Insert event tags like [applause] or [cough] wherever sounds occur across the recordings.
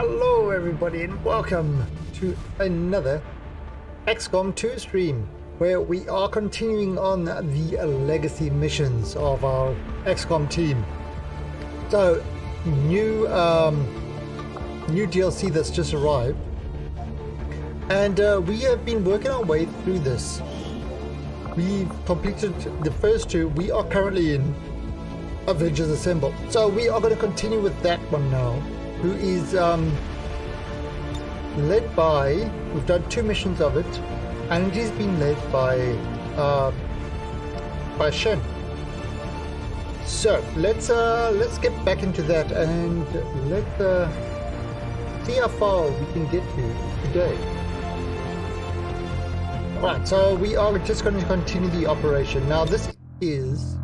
Hello, everybody, and welcome to another XCOM 2 stream where we are continuing on the legacy missions of our XCOM team. So, new um, new DLC that's just arrived, and uh, we have been working our way through this. We've completed the first two. We are currently in Avengers Assemble, so we are going to continue with that one now who is um, led by, we've done two missions of it, and it has been led by, uh, by Shen. So let's uh, let's get back into that and let's see how far we can get to today. Right, so we are just going to continue the operation. Now this is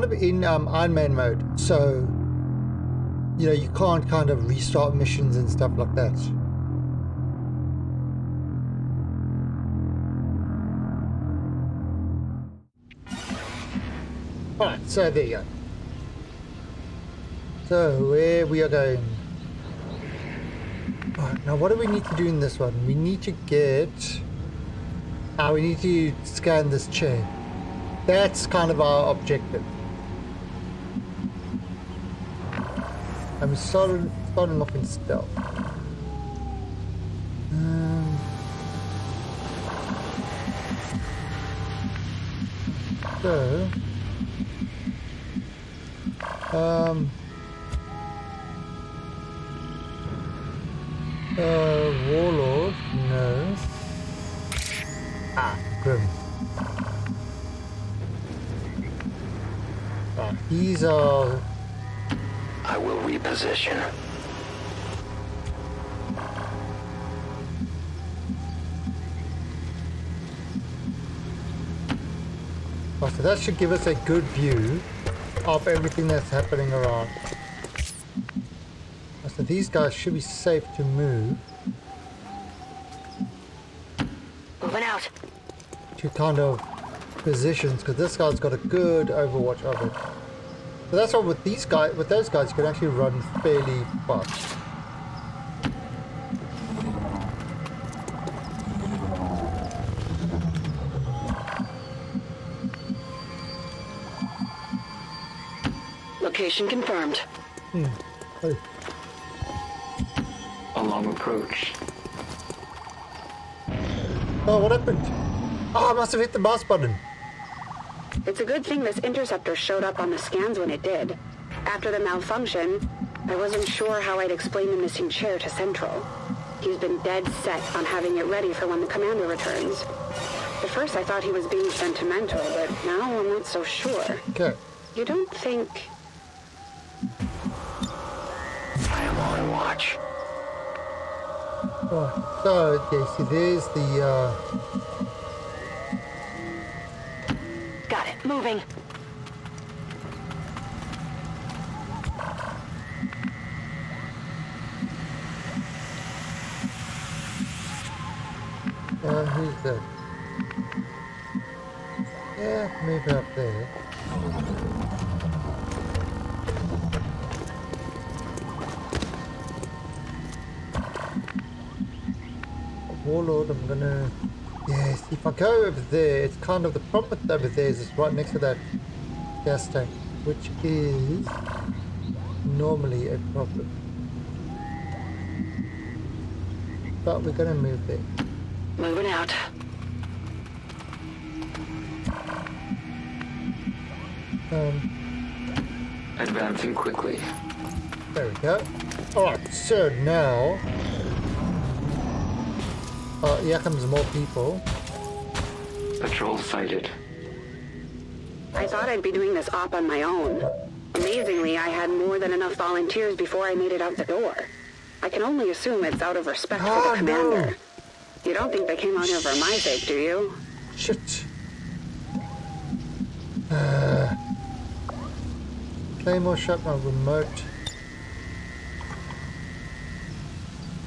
kind of in um, Iron Man mode, so you know you can't kind of restart missions and stuff like that. Alright, so there you go. So where we are going. Alright, now what do we need to do in this one? We need to get... Ah, we need to scan this chair. That's kind of our objective. I'm starting, starting off in stealth. So, um, uh, Warlord, no. Ah, Grim. Ah, these are I will. Oh, so that should give us a good view of everything that's happening around. Oh, so these guys should be safe to move Moving out. to kind of positions because this guy's got a good overwatch of it. So that's why with these guys, with those guys, you can actually run fairly fast. Location confirmed. Hmm. Oh, A long approach. oh, what happened? Oh, I must have hit the mouse button. It's a good thing this interceptor showed up on the scans when it did. After the malfunction, I wasn't sure how I'd explain the missing chair to Central. He's been dead set on having it ready for when the commander returns. At first I thought he was being sentimental, but now I'm not so sure. Okay. You don't think... I am on watch. Oh, so yeah, you see, there's the. Uh, Moving. Over there, it's kind of the problem with over there is it's right next to that gas tank, which is normally a problem. But we're gonna move there. Moving out. Um, Advancing quickly. There we go. Alright, so now... Uh, here comes more people. Patrol sighted. I thought I'd be doing this op on my own. Amazingly, I had more than enough volunteers before I made it out the door. I can only assume it's out of respect for Ah, the no. commander. You don't think they came out here for my sake, do you? Shit. Uh, Claymore shot my remote.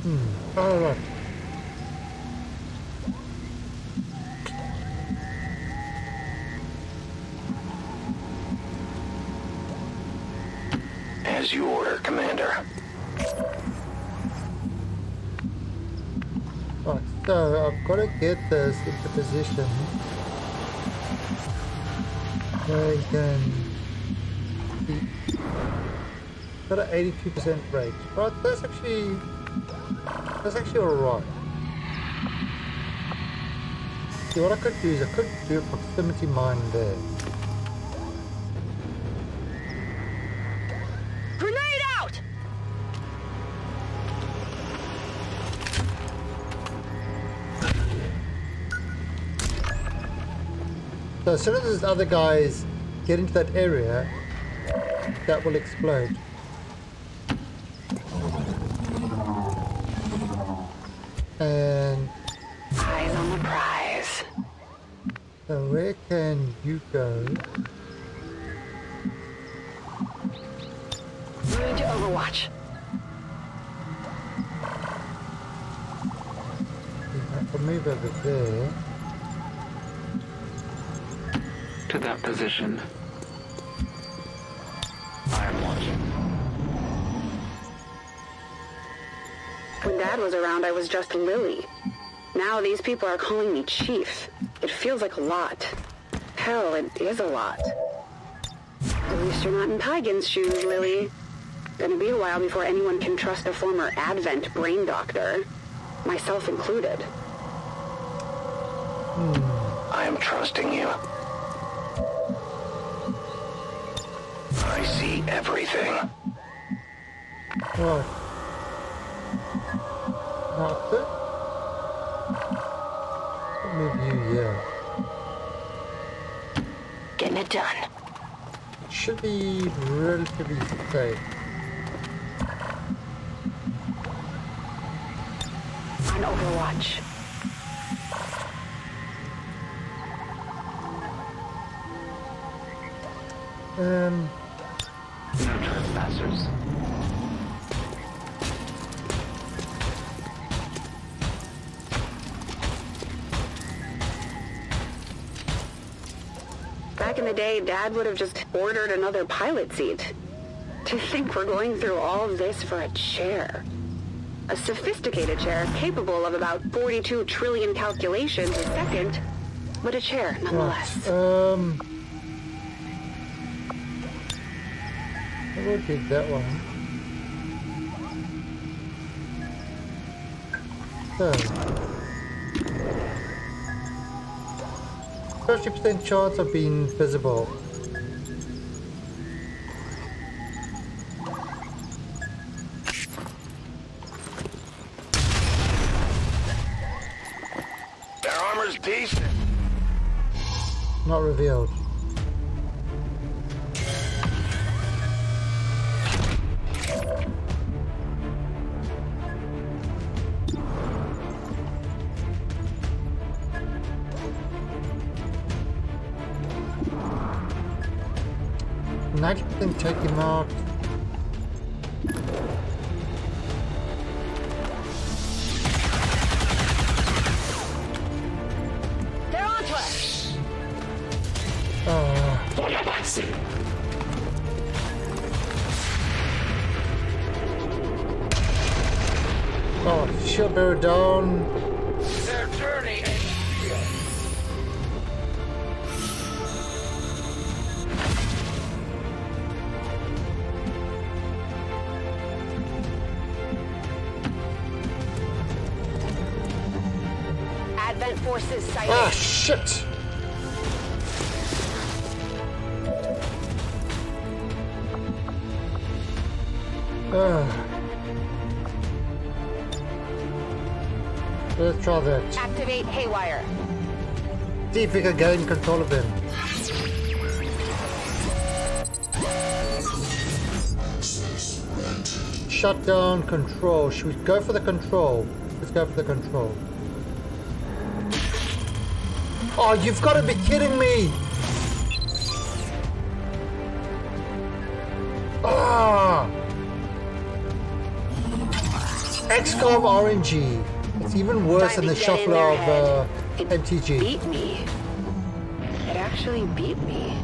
Hmm. Alright. As so I've got to get this into position you can keep got an 82% rate. Right, that's actually that's actually alright. See what I could do is I could do a proximity mine there. So as soon as those other guys get into that area, that will explode. And Eyes on the prize. so where can you go? Moving to Overwatch. I can move over there. To that position. I am watching. When Dad was around, I was just Lily. Now these people are calling me Chief. It feels like a lot. Hell, it is a lot. At least you're not in Tygan's shoes, Lily. Gonna be a while before anyone can trust a former Advent brain doctor. Myself included. Hmm. I am trusting you. Everything. Right. Not it. Me view, yeah. Getting it done. It should be relatively safe. On Overwatch. Um, Dad would have just ordered another pilot seat. To think we're going through all this for a chair. A sophisticated chair capable of about 42 trillion calculations a second, but a chair nonetheless. um, I will take that one. So, fifty percent chance of being visible. See if we can gain control of him. Shut down control. Should we go for the control? Let's go for the control. Oh, you've got to be kidding me! Ah! XCOM RNG. It's even worse than the Time to get in shuffler of uh, MTG. beat me. Actually beat me.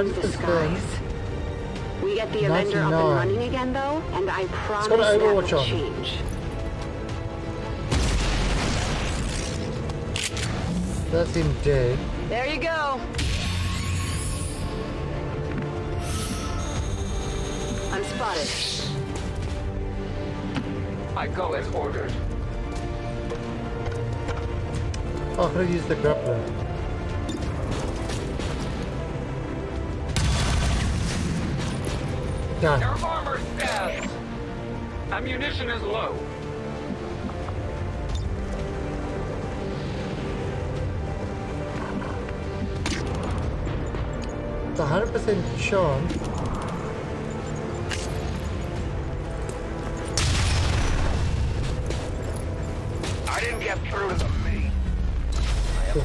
Advent the skies. We get the Avenger up and 99. running again, though, and I promise got that will change. That's him dead. There you go. I'm spotted. I go as ordered. Oh, I could have used the grappler. Done. armor stabbed. Ammunition is low. It's a hundred percent chance. I didn't get through to them, me. The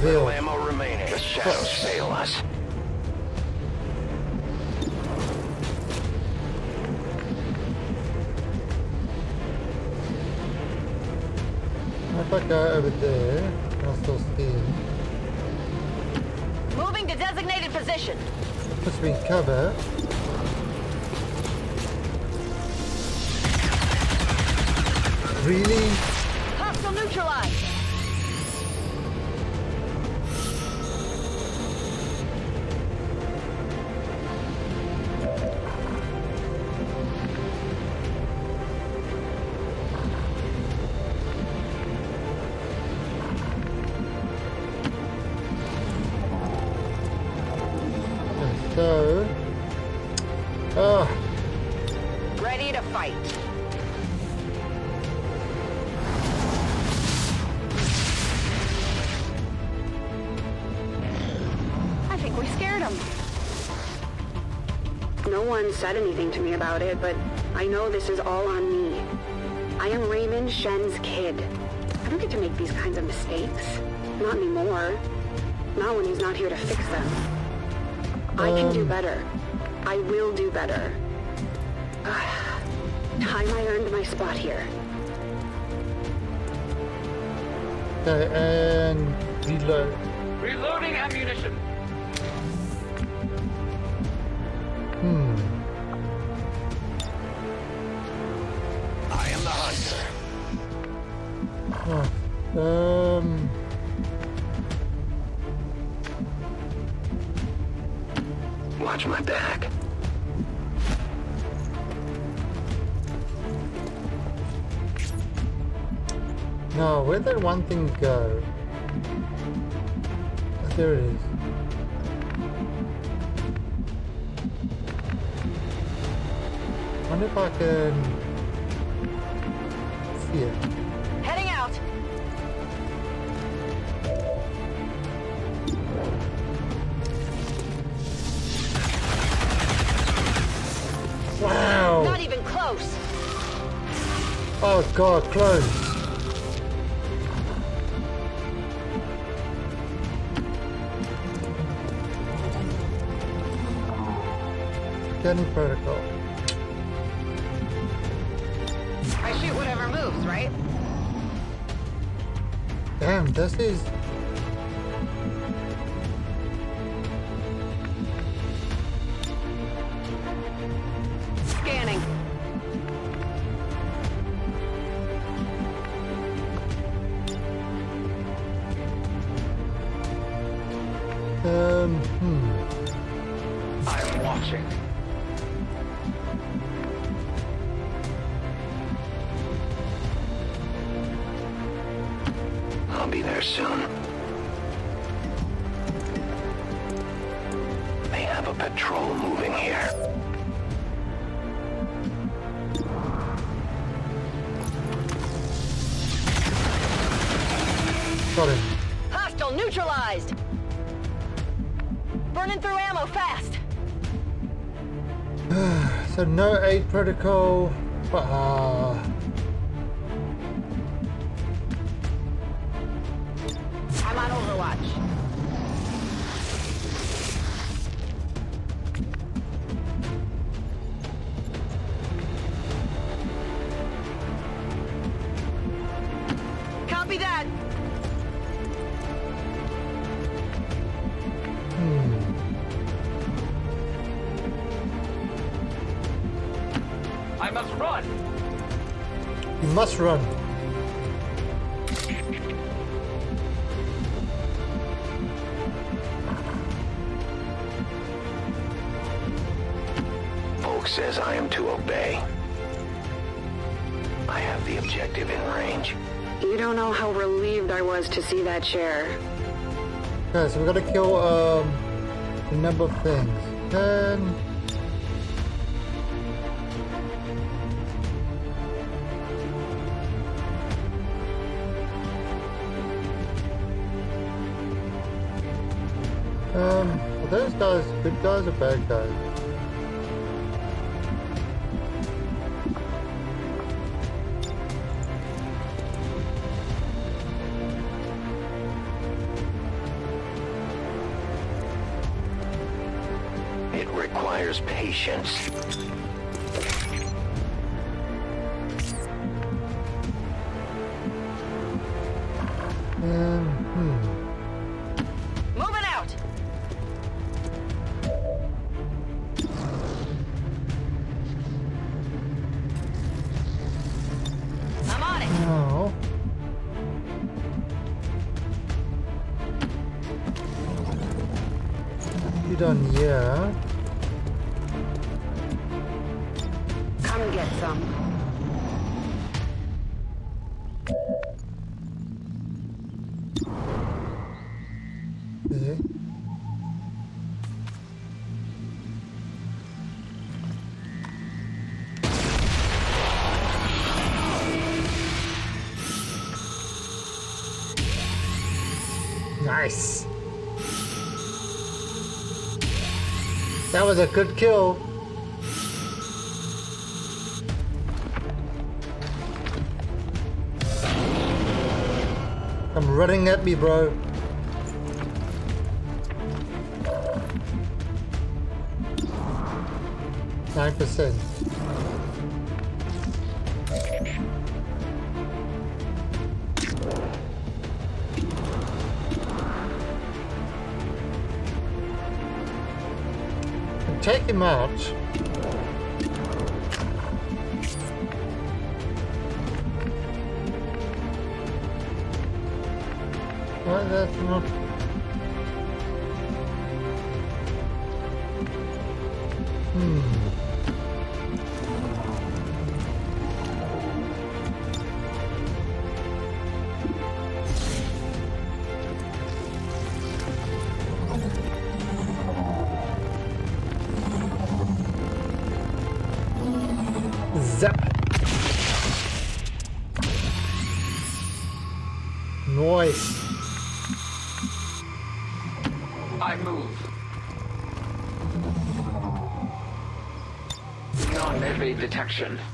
there, I'll still. Moving to designated position. Puts me in cover. Really? Said anything to me about it, but I know this is all on me. I am Raymond Shen's kid. I don't get to make these kinds of mistakes. Not anymore. Not when he's not here to fix them. I can do Um. better. I will do better. [sighs] Time I earned my spot here. okay, and reload. Reloading ammunition. Go? Oh, there it is. wonder if I can see it. Heading out. Wow! Not even close. Oh god, close. Protocol. Flight Protocol. Uh, chair. Okay, so we're gonna kill um, a number of things. Ten. patience. That was a good kill. I'm running at me, bro. Nine percent. pretty much Why that's not action.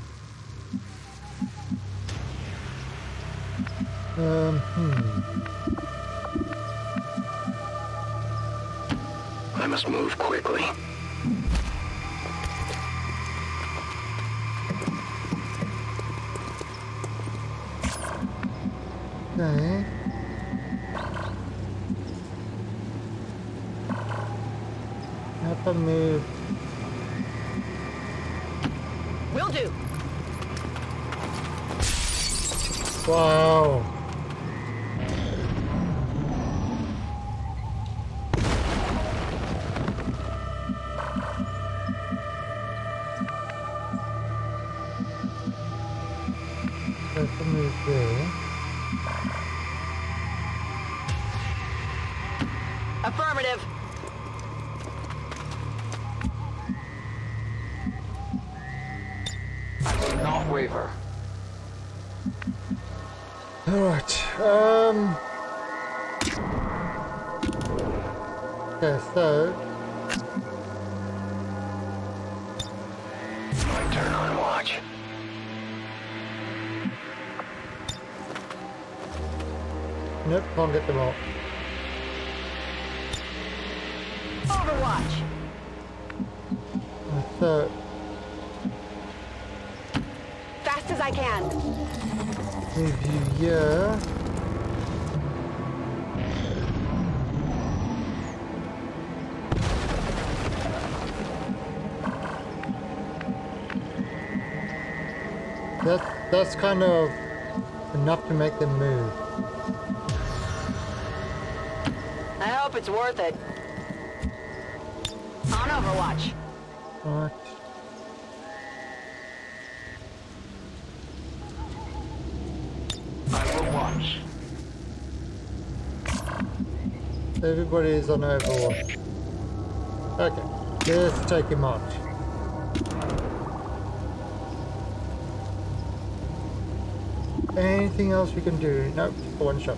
that's kind of enough to make them move. I hope it's worth it. On Overwatch. Alright. Everybody is on Overwatch. Okay, let's take him out. anything else we can do? No, nope, one shot.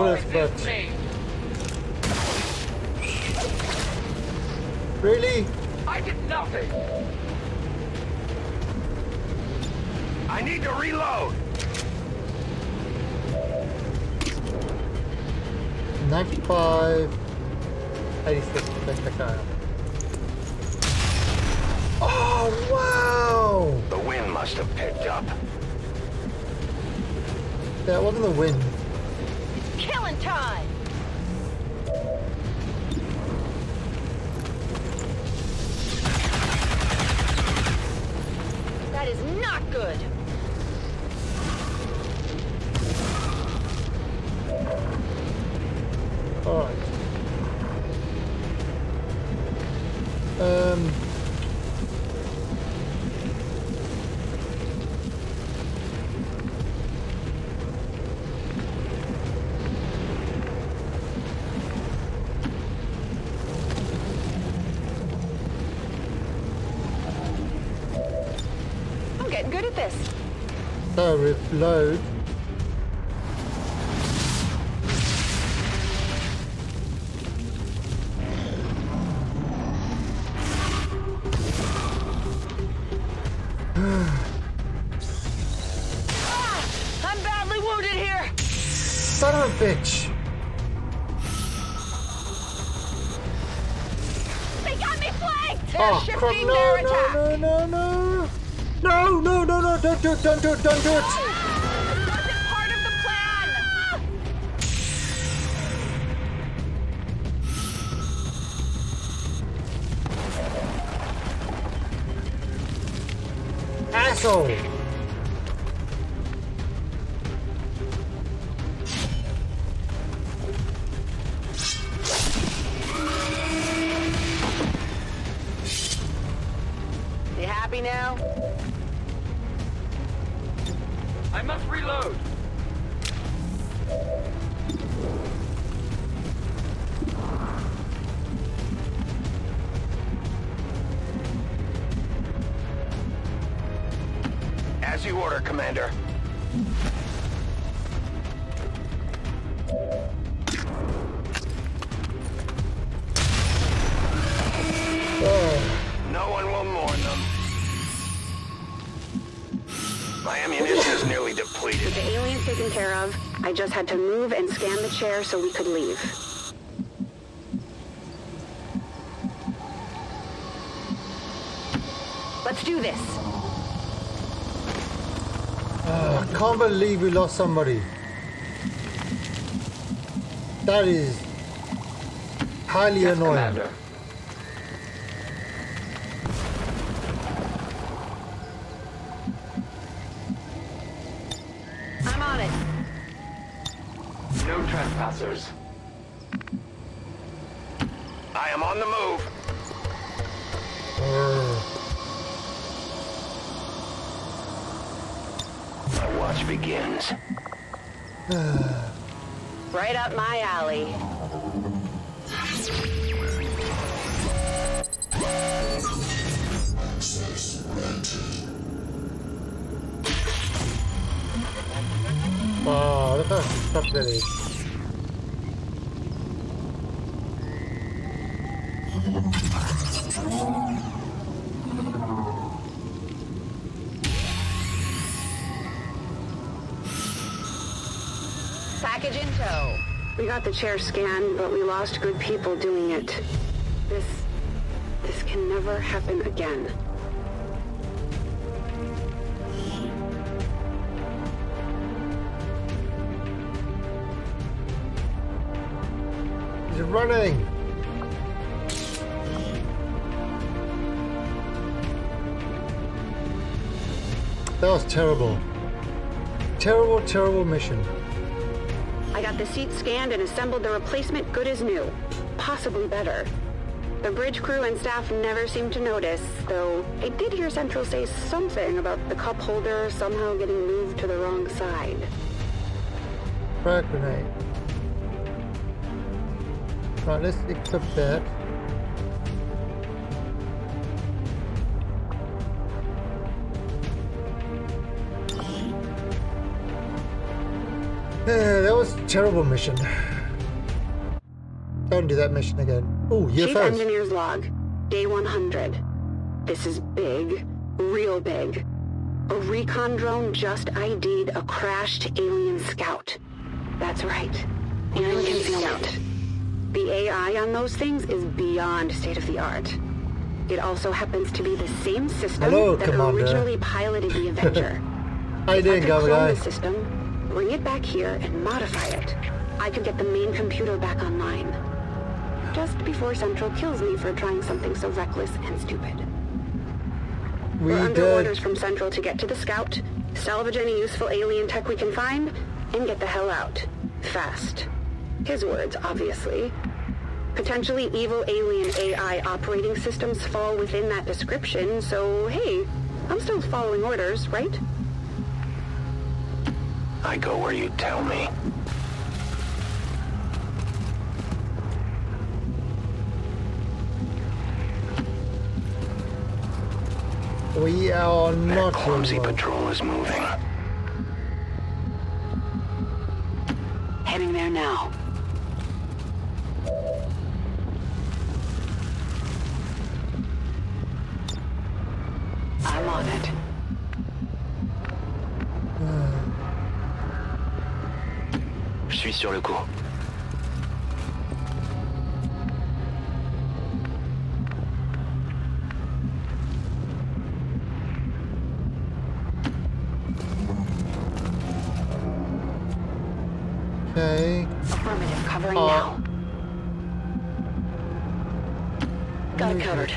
pull us good at this. Oh, it's loads. Chair so we could leave. Let's do this. I can't believe we lost somebody. That is highly Yes, annoying. Commander. Got the chair scanned, but we lost good people doing it. This... this can never happen again. He's running. That was terrible. Terrible, terrible mission. The seat scanned and assembled the replacement good as new. Possibly better. The bridge crew and staff never seemed to notice, though I did hear Central say something about the cup holder somehow getting moved to the wrong side. Frag grenade. Right, let's accept that. Terrible mission. Don't do that mission again. Oh, Chief UFOs. Engineer's Log, Day 100. This is big, real big. A recon drone just ID'd a crashed alien scout. That's right, alien concealment. The AI on those things is beyond state of the art. It also happens to be the same system Hello, that Commander. originally piloted the [laughs] Avenger. You I doing, could Gabba clone guy? the system, bring it back here, and modify it, I could get the main computer back online. Just before Central kills me for trying something so reckless and stupid. We We're under orders from Central to get to the Scout, salvage any useful alien tech we can find, and get the hell out. Fast. His words, obviously. Potentially evil alien AI operating systems fall within that description, so hey, I'm still following orders, right? I go where you tell me. We are That not clumsy doing patrol is moving. Heading there now. I'm on it. sur le coup. Okay. Affirmative covering oh. now. Got it covered.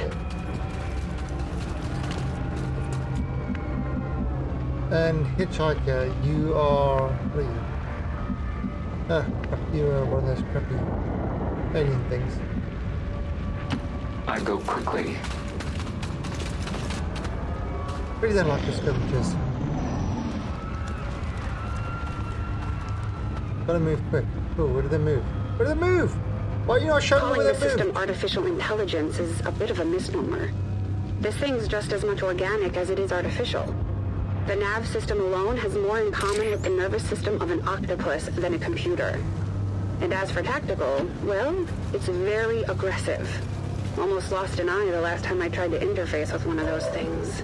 And Hitchhiker, you are lead. Ah, crap, you are one of those crappy alien things. I go quickly. Really don't like the skirmishers. Gotta move quick. Oh, where did they move? Where did they move? Why are you not showing me Calling where the they system artificial intelligence is a bit of a misnomer. This thing's just as much organic as it is artificial. The nav system alone has more in common with the nervous system of an octopus than a computer. And as for tactical, well, it's very aggressive. Almost lost an eye the last time I tried to interface with one of those things.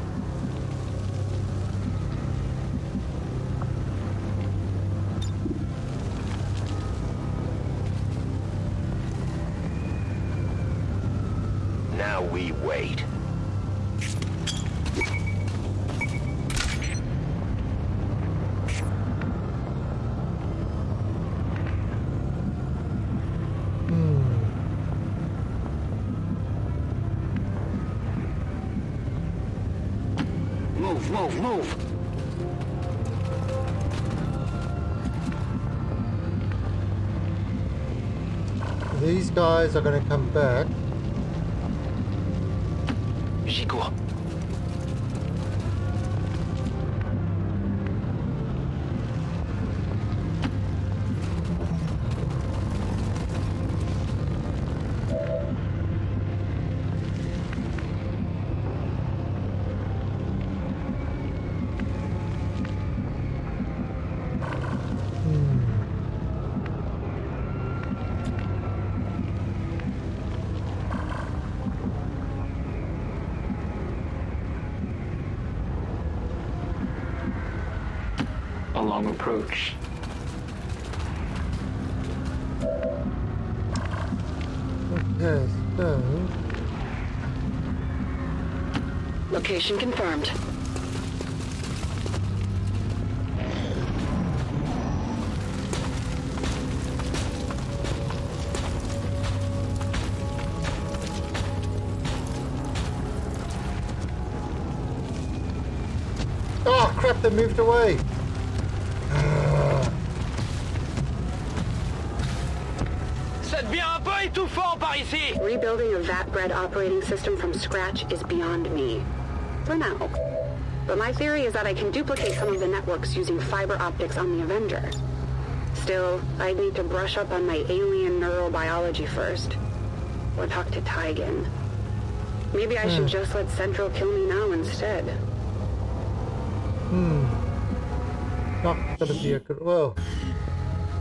Guys are gonna come back. Location confirmed. Oh crap, they moved away. Ça devient un peu étouffant par ici. Rebuilding a VAT-bred operating system from scratch is beyond me. For now. But my theory is that I can duplicate some of the networks using fiber optics on the Avenger. Still, I'd need to brush up on my alien neurobiology first. Or talk to Tygan. Maybe I should just let Central kill me now instead. Hmm. Not gonna be a good. Well,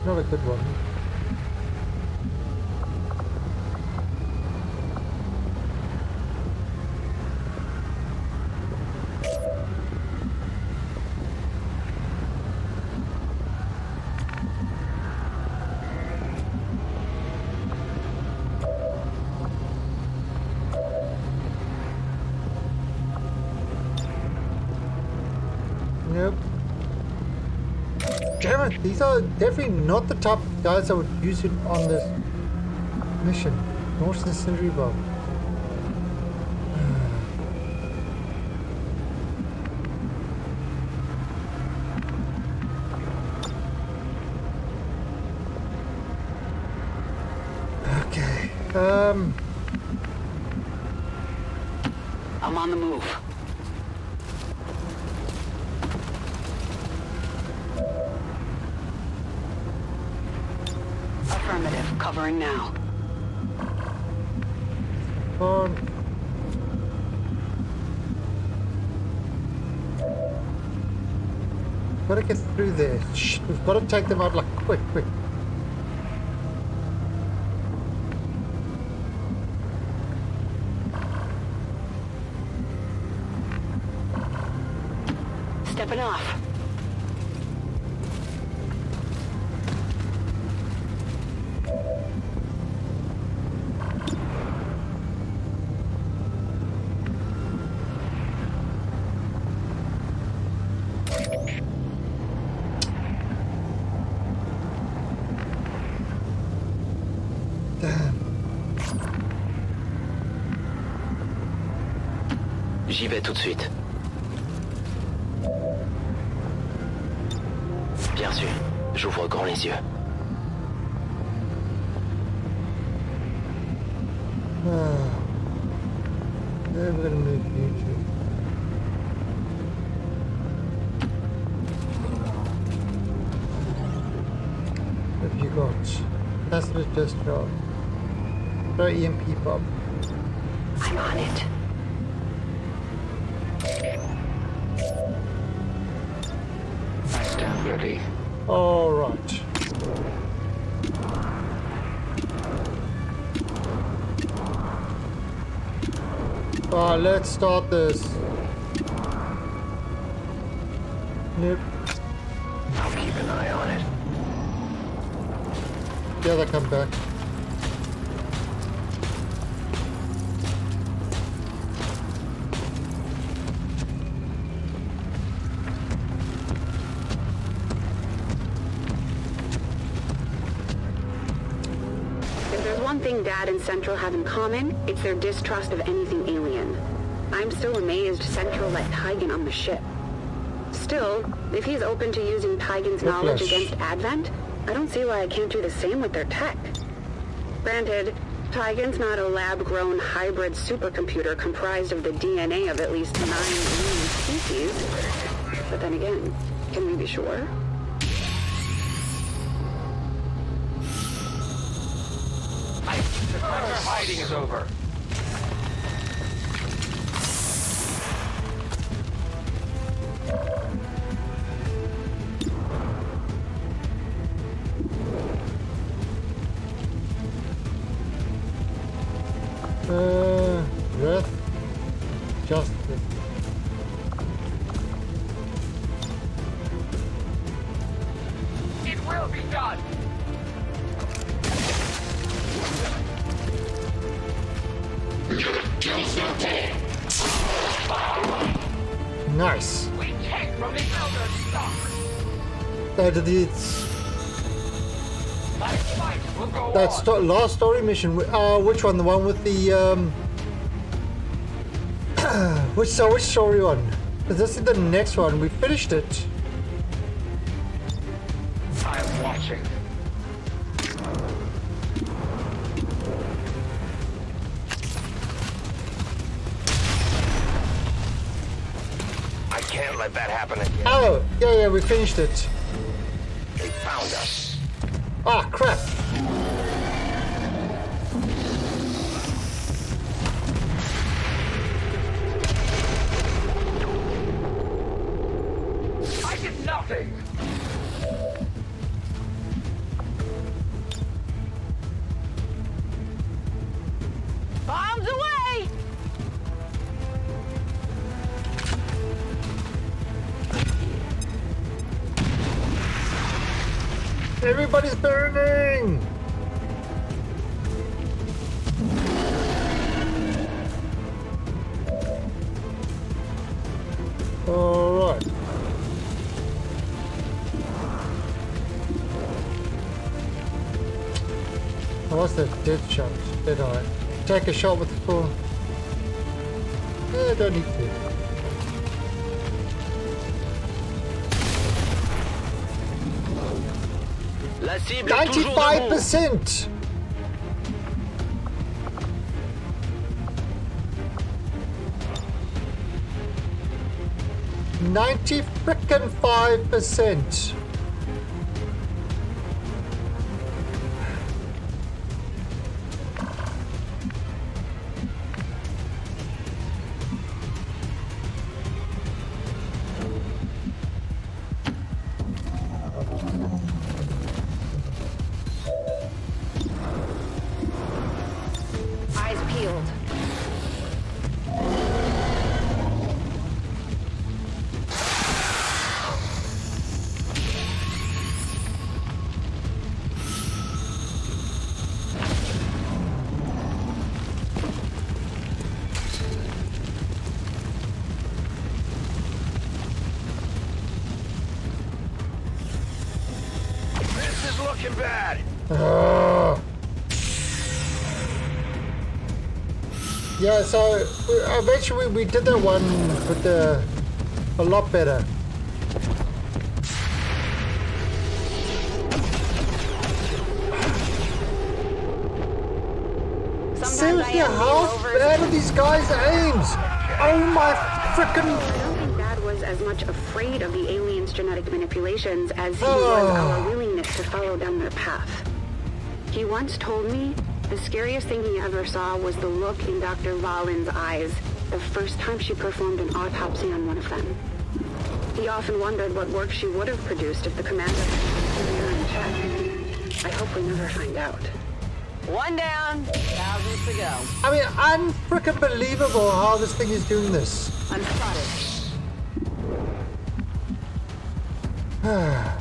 not a good one. Definitely not the type of guys I would use it on this mission. The Sindri Bob. [sighs] Okay. Um. Take them out like quick, quick. Tout de suite. Let's start this. Nope. I'll keep an eye on it. Yeah, they come back. If there's one thing Dad and Central have in common, it's their distrust of anything alien. I'm still amazed Central let Tygan on the ship. Still, if he's open to using Tygan's knowledge Whiplash. against Advent, I don't see why I can't do the same with their tech. Granted, Tygan's not a lab-grown hybrid supercomputer comprised of the DNA of at least nine alien species. But then again, can we be sure? The time for hiding is over. Go That on. sto- last story mission. Uh, which one? The one with the um. [coughs] which so which story one? This is the next one. We finished it. I'm watching. I can't let that happen again. Oh, yeah, yeah, we finished it. Take a shot with the full? Eh, don't need to. La cible est toujours Ninety-five percent. Ninety frickin' five percent. So we- uh, eventually we did that one with the a lot better. Sometimes Seriously, how bad are these guys' aims? Oh my frickin' I don't think Dad was as much afraid of the aliens' genetic manipulations as he Oh. was our willingness to follow down their path. He once told me the scariest thing he ever saw was the look in Dr. Vahlen's eyes the first time she performed an autopsy on one of them. He often wondered what work she would have produced if the commander had her in check. I hope we never find out. One down, thousands to go. I mean, unfrickin' believable how this thing is doing this. I'm spotted. [sighs] [sighs] [sighs]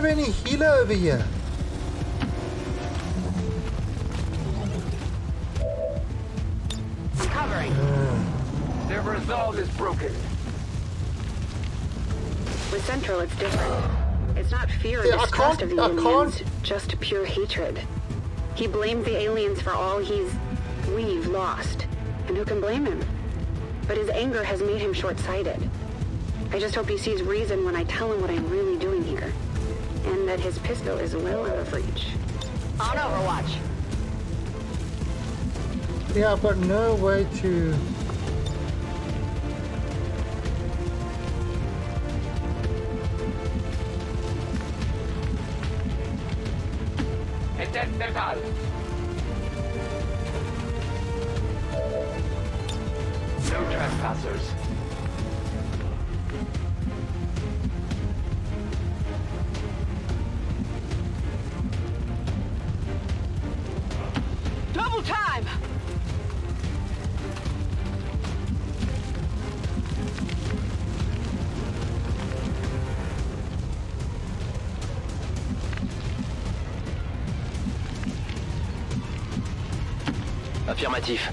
can I not have any healer over here? Covering. Eh. Their resolve is broken. With Central, it's different. It's not fear Yeah, and I distrust of the I aliens, can't- just pure hatred. He blames the aliens for all he's... we've lost. And who can blame him? But his anger has made him short-sighted. I just hope he sees reason when I tell him what I'm really doing here. And his pistol is well out of reach. On Overwatch. Yeah, I've got no way to... Affirmatif.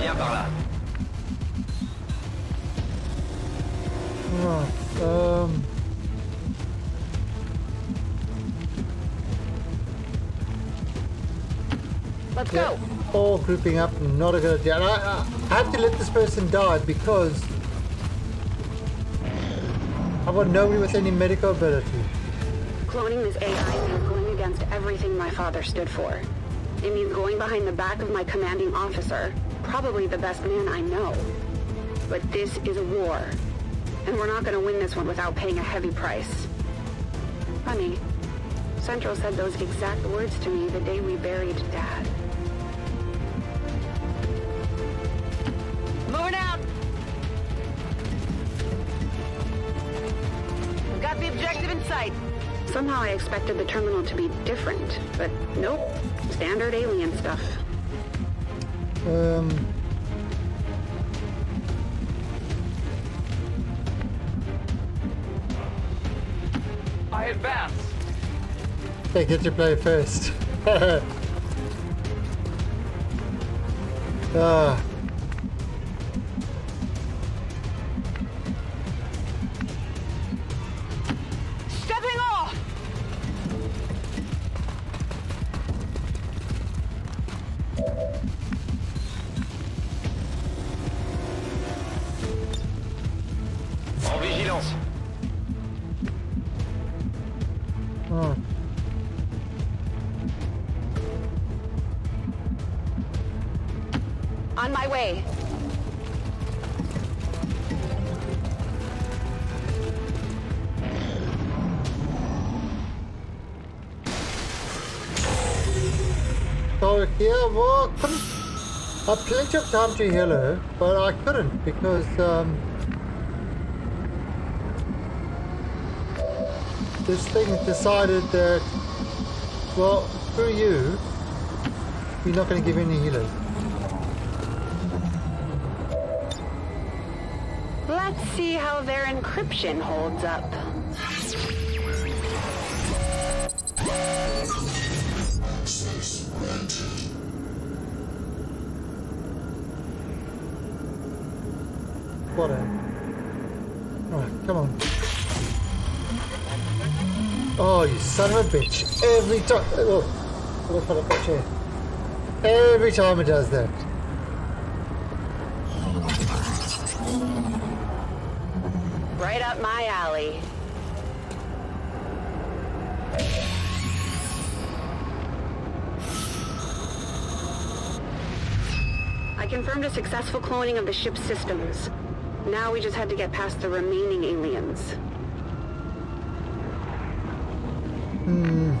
Viens par là. Right, um... Let's Yeah, go. all grouping up, not a good idea. And I, I had to let this person die because I've got nobody with any medical ability. Cloning this AI my father stood for. It means going behind the back of my commanding officer, probably the best man I know. But this is a war, and we're not going to win this one without paying a heavy price. Funny, Central said those exact words to me the day we buried Dad. Moving out. We've got the objective in sight. Somehow I expected the terminal to be different, but nope, standard alien stuff. Um, I advance. they get to play first. [laughs] Ah. Time to her, but I couldn't because um, this thing decided that, well, through you, we're not going to give any healers. Let's see how their encryption holds up. What a. Alright, come on. Oh, you son of a bitch. Every time. Oh, what put up that chair. Every time it does that. Right up my alley. I confirmed a successful cloning of the ship's systems. Now we just had to get past the remaining aliens. Hmm.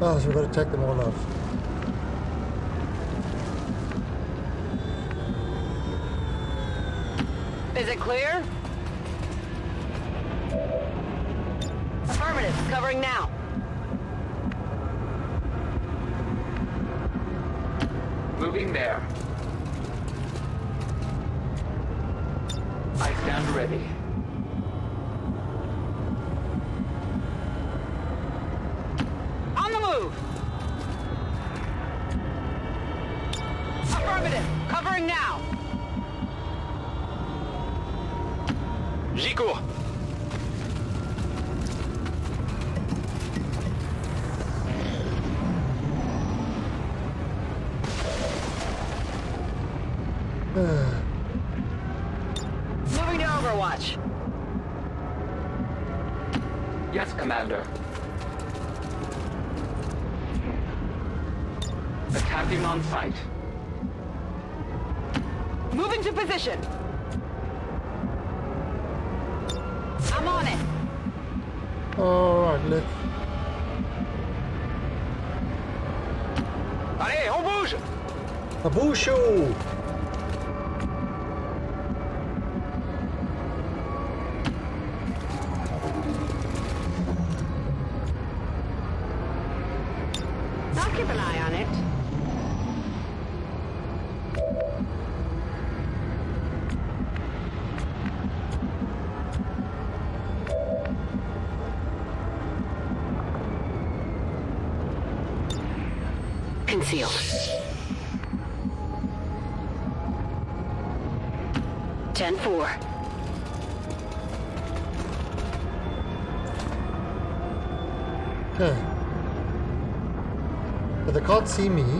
Oh, so got to take them all off. Ten four. Okay. But they can't see me.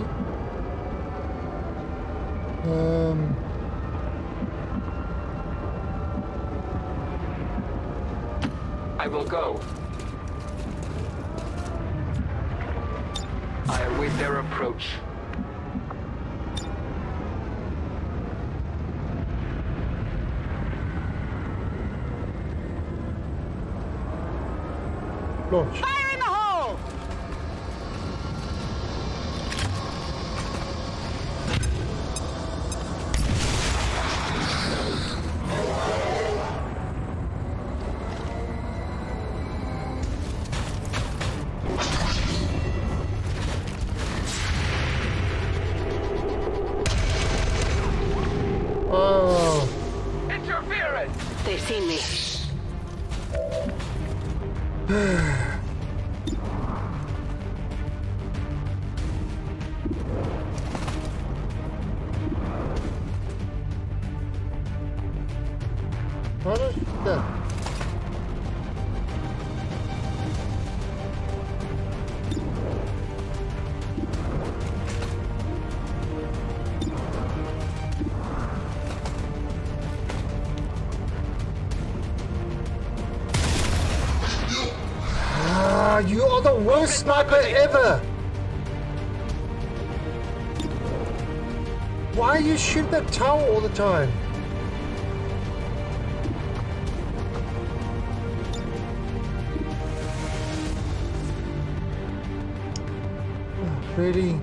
pro sniper ever! Why you shoot that tower all the time? Really?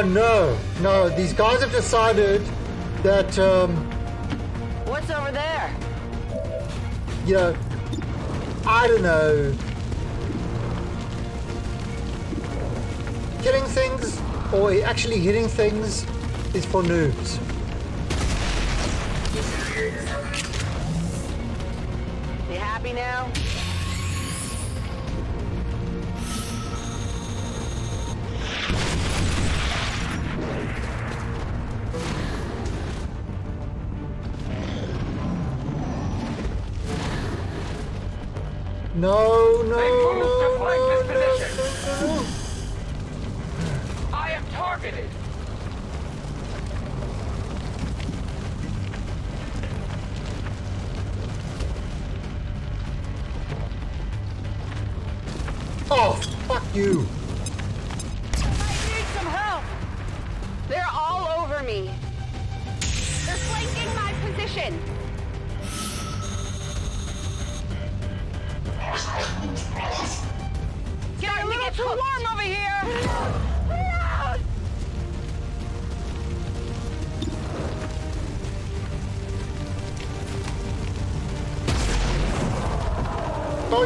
Oh, no, no, these guys have decided that, um... What's over there? You know, I don't know. Killing things or actually hitting things is for noobs.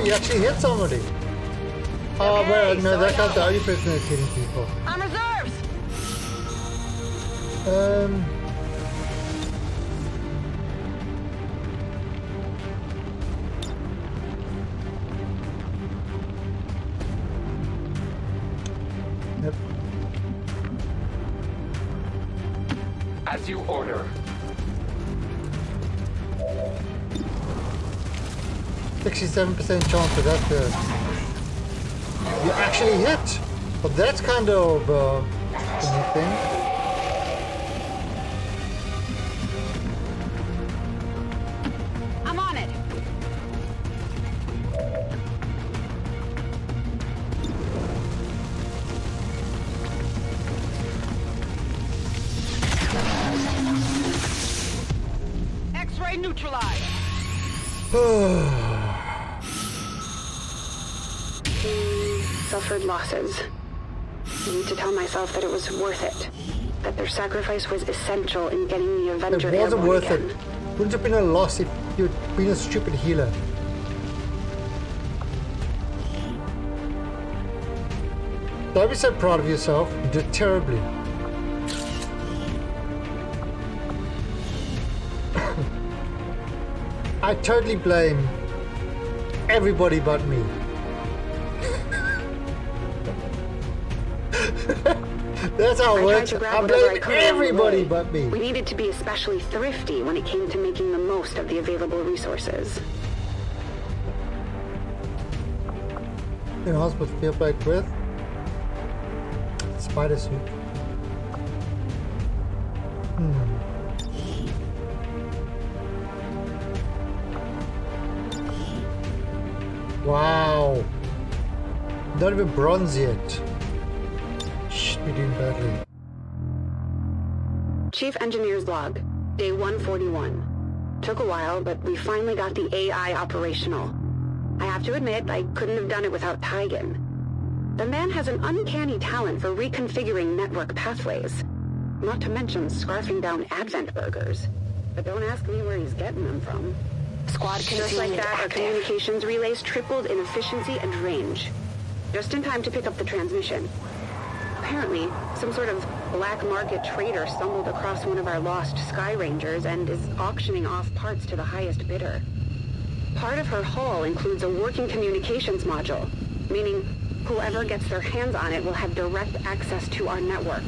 you actually hit somebody. Oh, okay, but no, that can't out. value person is hitting people. On reserves! Um... 67% chance of that to... You actually hit! But that's kind of... Uh, thing. Worth it. That their sacrifice was essential in getting the Avenger It wasn't worth again. it. Wouldn't have been a loss if you'd been a stupid healer. Don't be so proud of yourself. You did terribly. [coughs] I totally blame everybody but me. That's how it works. I blame could along the everybody but me. We needed to be especially thrifty when it came to making the most of the available resources. Know, hospital feel like with spider suit. Hmm. Wow. Not even bronze yet. Badly. Chief Engineer's log, day 141. Took a while, but we finally got the AI operational. I have to admit, I couldn't have done it without Tygan. The man has an uncanny talent for reconfiguring network pathways. Not to mention scarfing down Advent burgers. But don't ask me where he's getting them from. Squad Just like that, our communications relays tripled in efficiency and range. Just in time to pick up the transmission. Apparently, some sort of black market trader stumbled across one of our lost Skyrangers and is auctioning off parts to the highest bidder. Part of her haul includes a working communications module, meaning whoever gets their hands on it will have direct access to our network.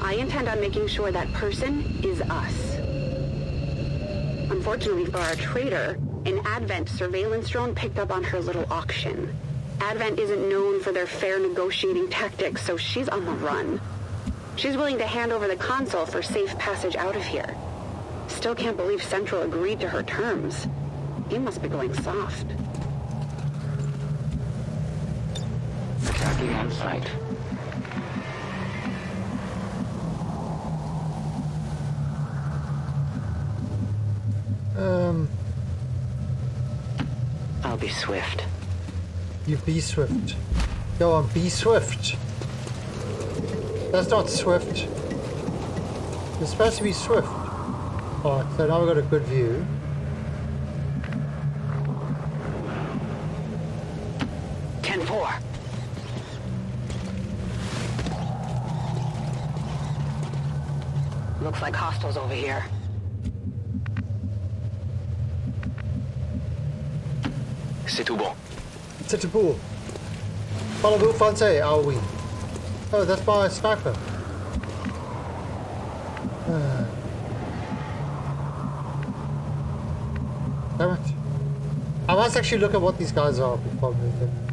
I intend on making sure that person is us. Unfortunately for our trader, an Advent surveillance drone picked up on her little auction. Advent isn't known for their fair negotiating tactics, so she's on the run. She's willing to hand over the console for safe passage out of here. Still can't believe Central agreed to her terms. He must be going soft. Tracking on site. Um, I'll be swift. You be swift. Go on, be swift. That's not swift. It's supposed to be swift. Alright, so now we've got a good view. Ten four. Looks like hostiles over here. C'est a pool. Parlez-vous français? Ah oui. Oh, that's my sniper. Ah. Damn it. I must actually look at what these guys are before moving.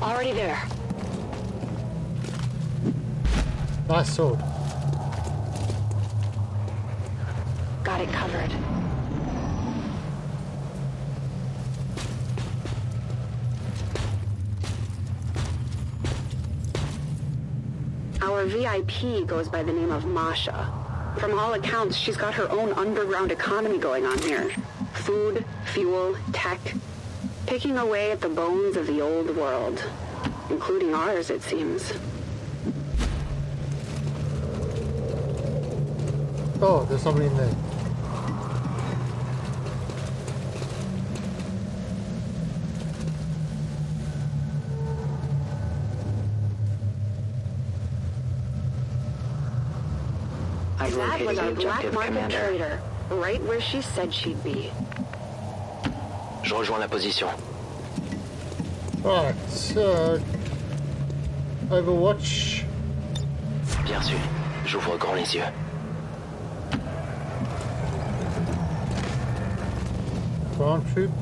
Already there. Nice sword. Got it covered. Our Goes by the name of Masha. From all accounts, she's got her own underground economy going on here. Food, fuel, tech. Picking away at the bones of the old world. Including ours, it seems. Oh, there's somebody in there. I That located was the our black objective, market Commander. trader, right where she said she'd be. Je rejoins la position. Right, so Overwatch. Bien sûr. J'ouvre grand les yeux. Ground troops.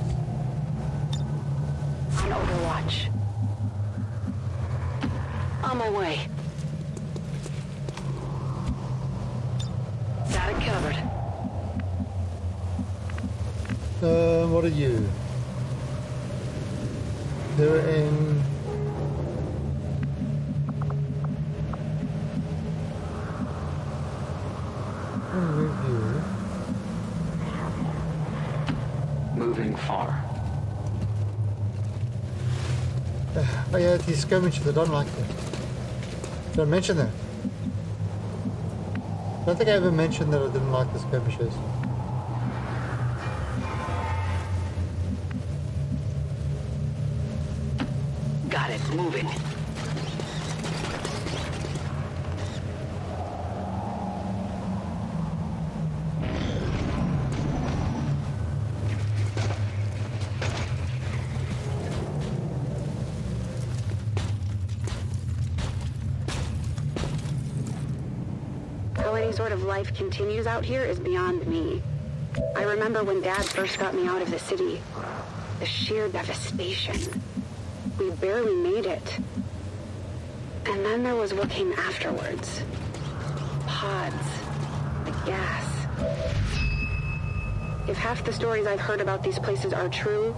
Skirmishes, I don't like them. I mention that? I don't think I ever mentioned that I didn't like the skirmishes. Sort of life continues out here is beyond me. I remember when Dad first got me out of the city. The sheer devastation. We barely made it. And then there was what came afterwards. Pods. The gas. If half the stories I've heard about these places are true,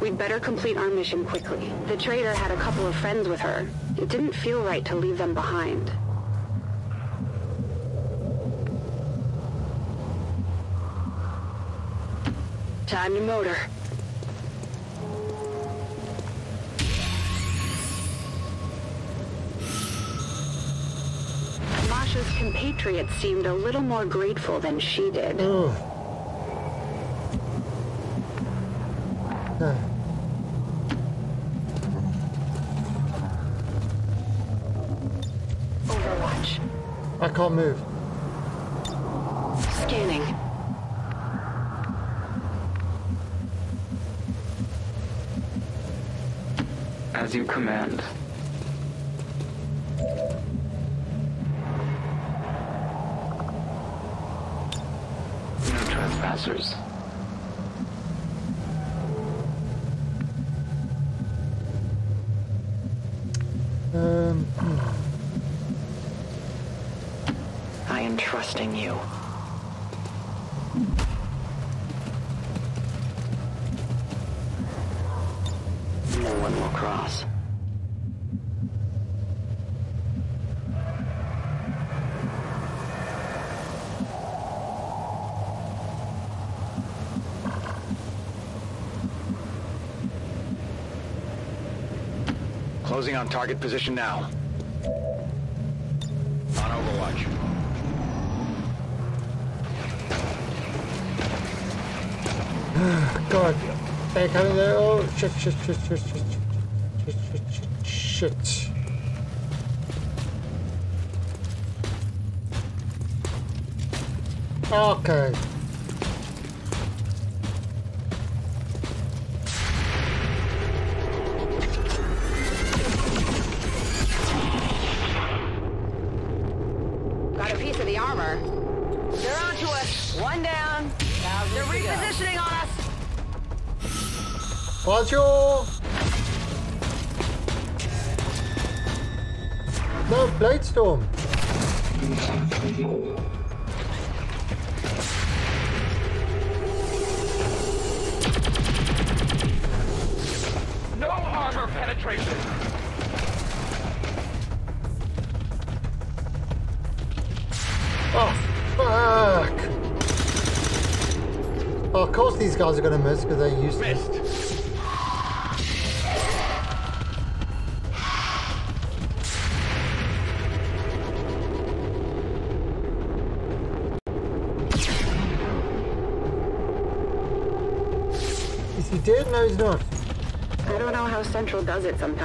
we'd better complete our mission quickly. The trader had a couple of friends with her. It didn't feel right to leave them behind. Time to motor. Masha's compatriots seemed a little more grateful than she did. Oh. Overwatch. I can't move. Closing on target position now. On Overwatch. [sighs] God. Hey, coming there. Oh, shit, shit, shit, shit, shit, shit, shit, shit, shit. Okay.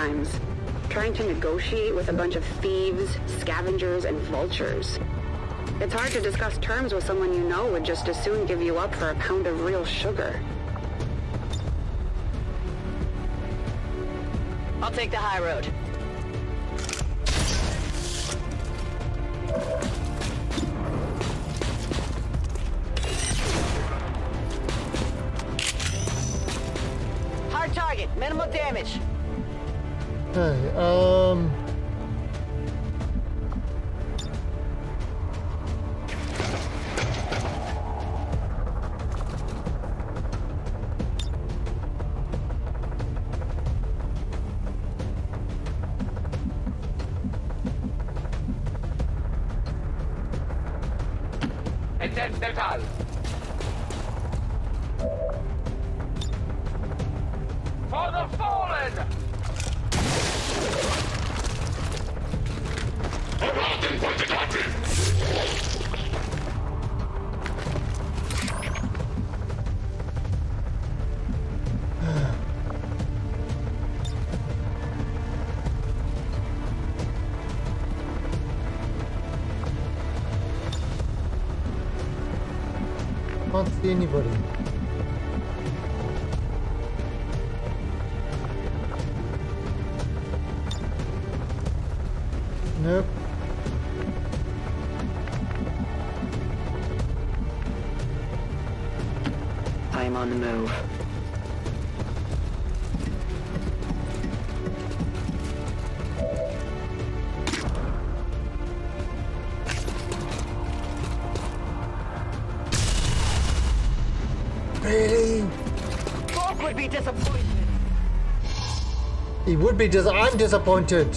Sometimes. Trying to negotiate with a bunch of thieves, scavengers, and vultures. It's hard to discuss terms with someone you know would just as soon give you up for a pound of real sugar. I'll take the high road. Disappointed. He would be dis- I'm disappointed.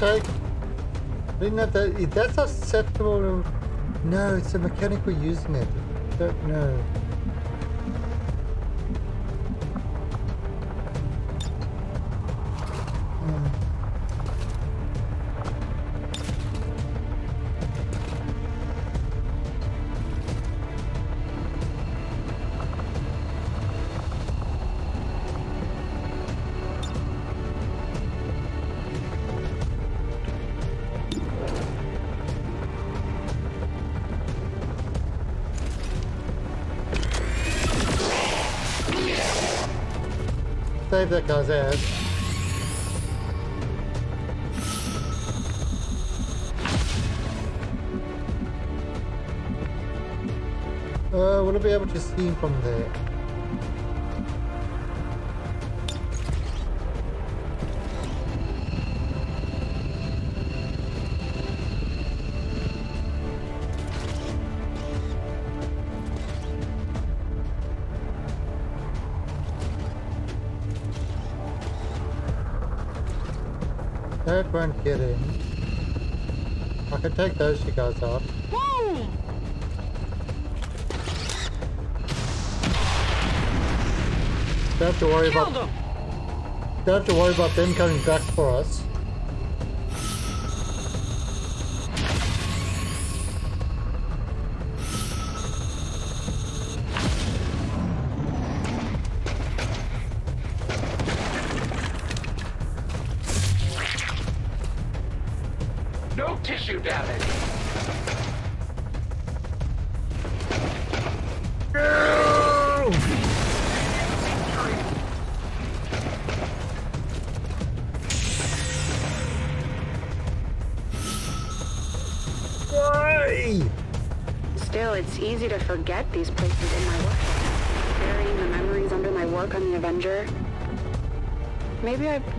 Now what that if That's acceptable. No, it's a mechanical using it. Don't know. Save that guy's ass. Uh, will I be able to see him from there? That won't. I can take those two guys out. Don't have to worry Killed about him! don't have to worry about them coming back for us.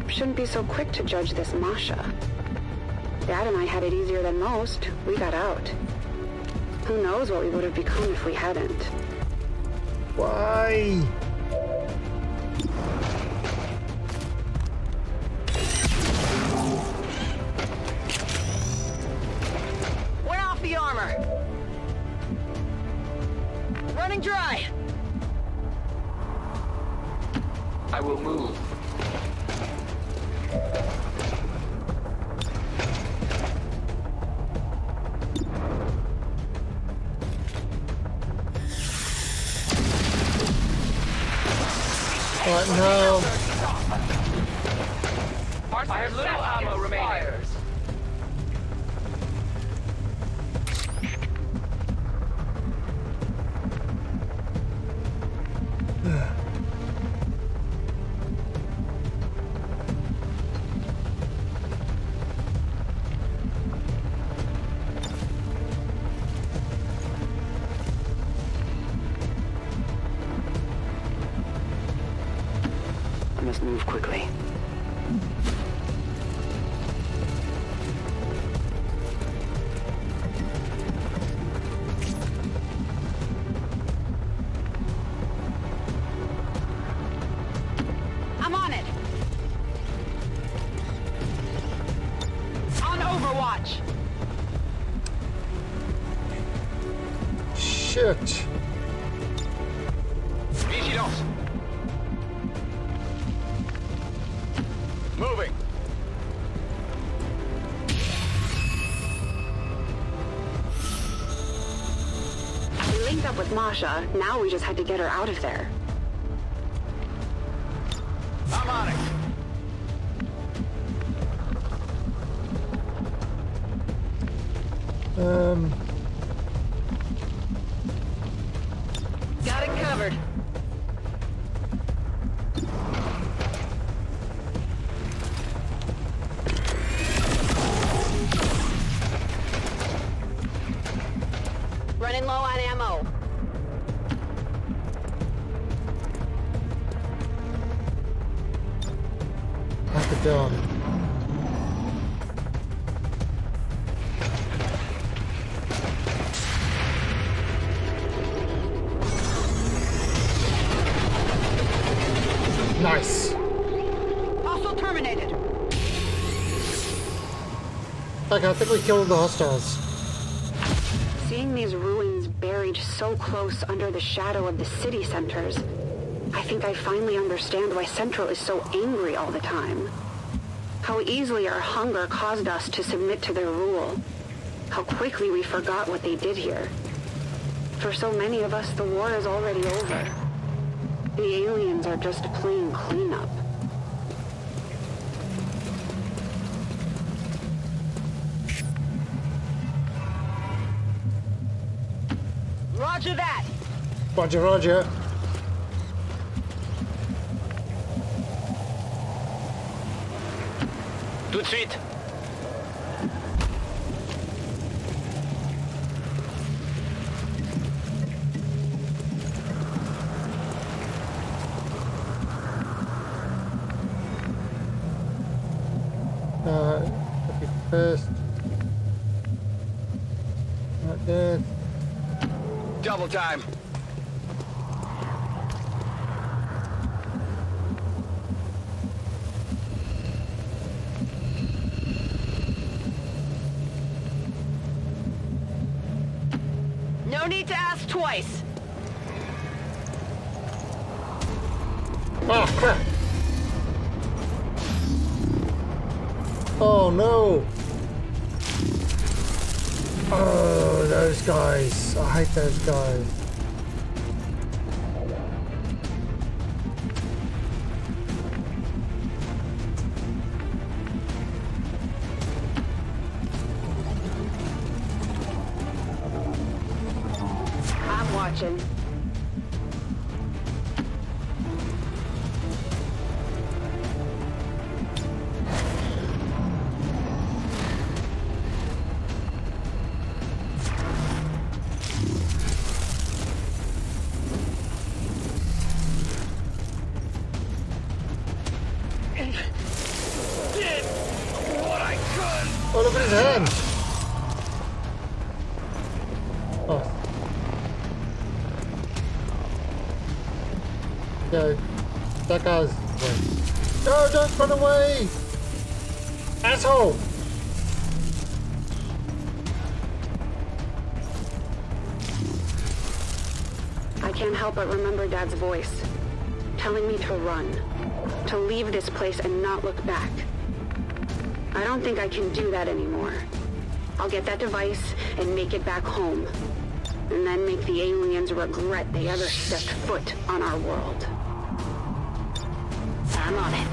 Shouldn't be so quick to judge this Masha. Dad and I had it easier than most. We got out. Who knows what we would have become if we hadn't. Why? Move quickly. Now we just had to get her out of there. Okay, I think we killed the hostiles. Seeing these ruins buried so close under the shadow of the city centers, I think I finally understand why Central is so angry all the time. How easily our hunger caused us to submit to their rule. How quickly we forgot what they did here. For so many of us, the war is already over. The aliens are just playing cleanup. Roger, Roger. Tout de suite. Uh, first. Right there. Double time. Dad's voice, telling me to run, to leave this place and not look back. I don't think I can do that anymore. I'll get that device and make it back home, and then make the aliens regret they ever stepped foot on our world. I'm on it.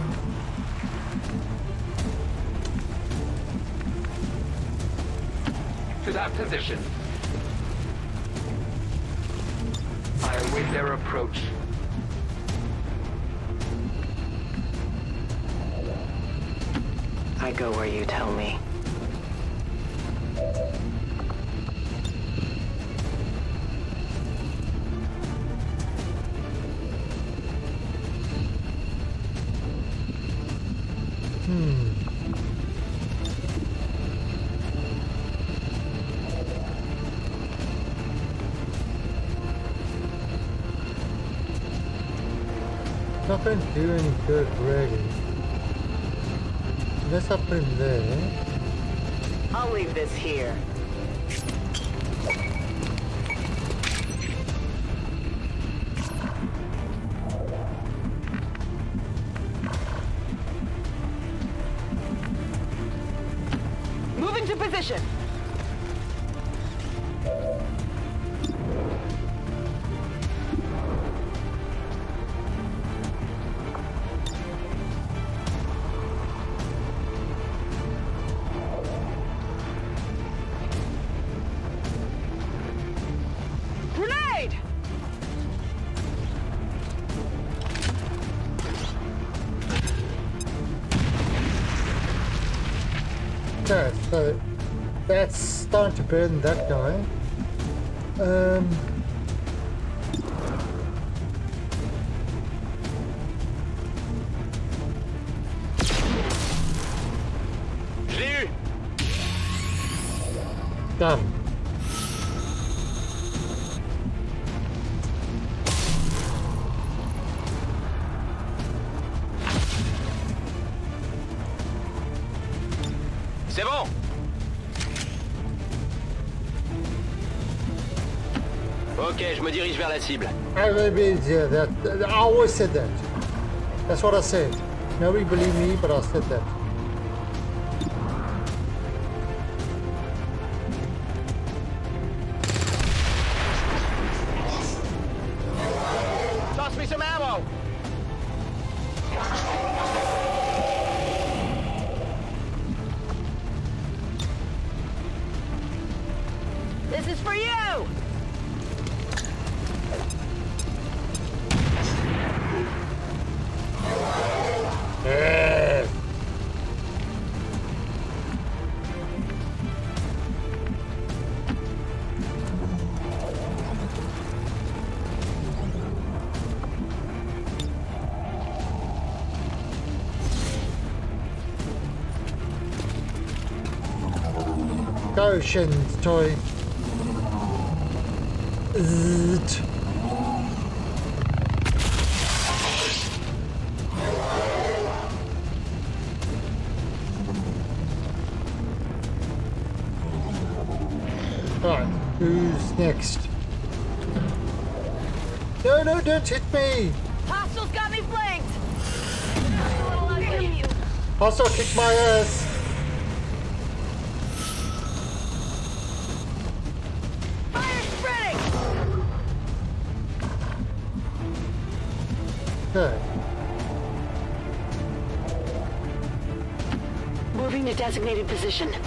To that position. Position. Starting to burn that guy. Um, I that, I always said that. That's what I said. Nobody believed me, but I said that. Go, toy. Who's next? No, no, don't hit me! Hostiles got me flanked. That's a little ugly. Also kick my ass! Position.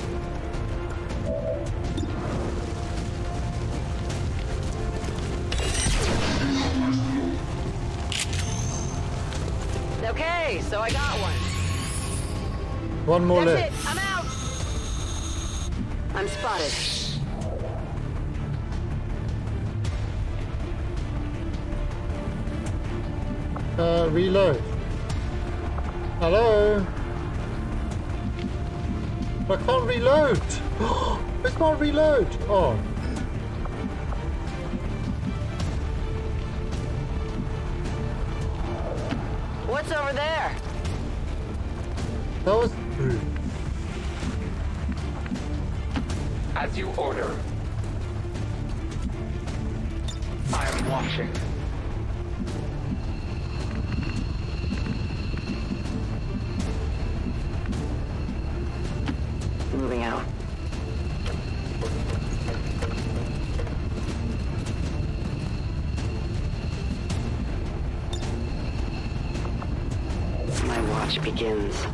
Begins.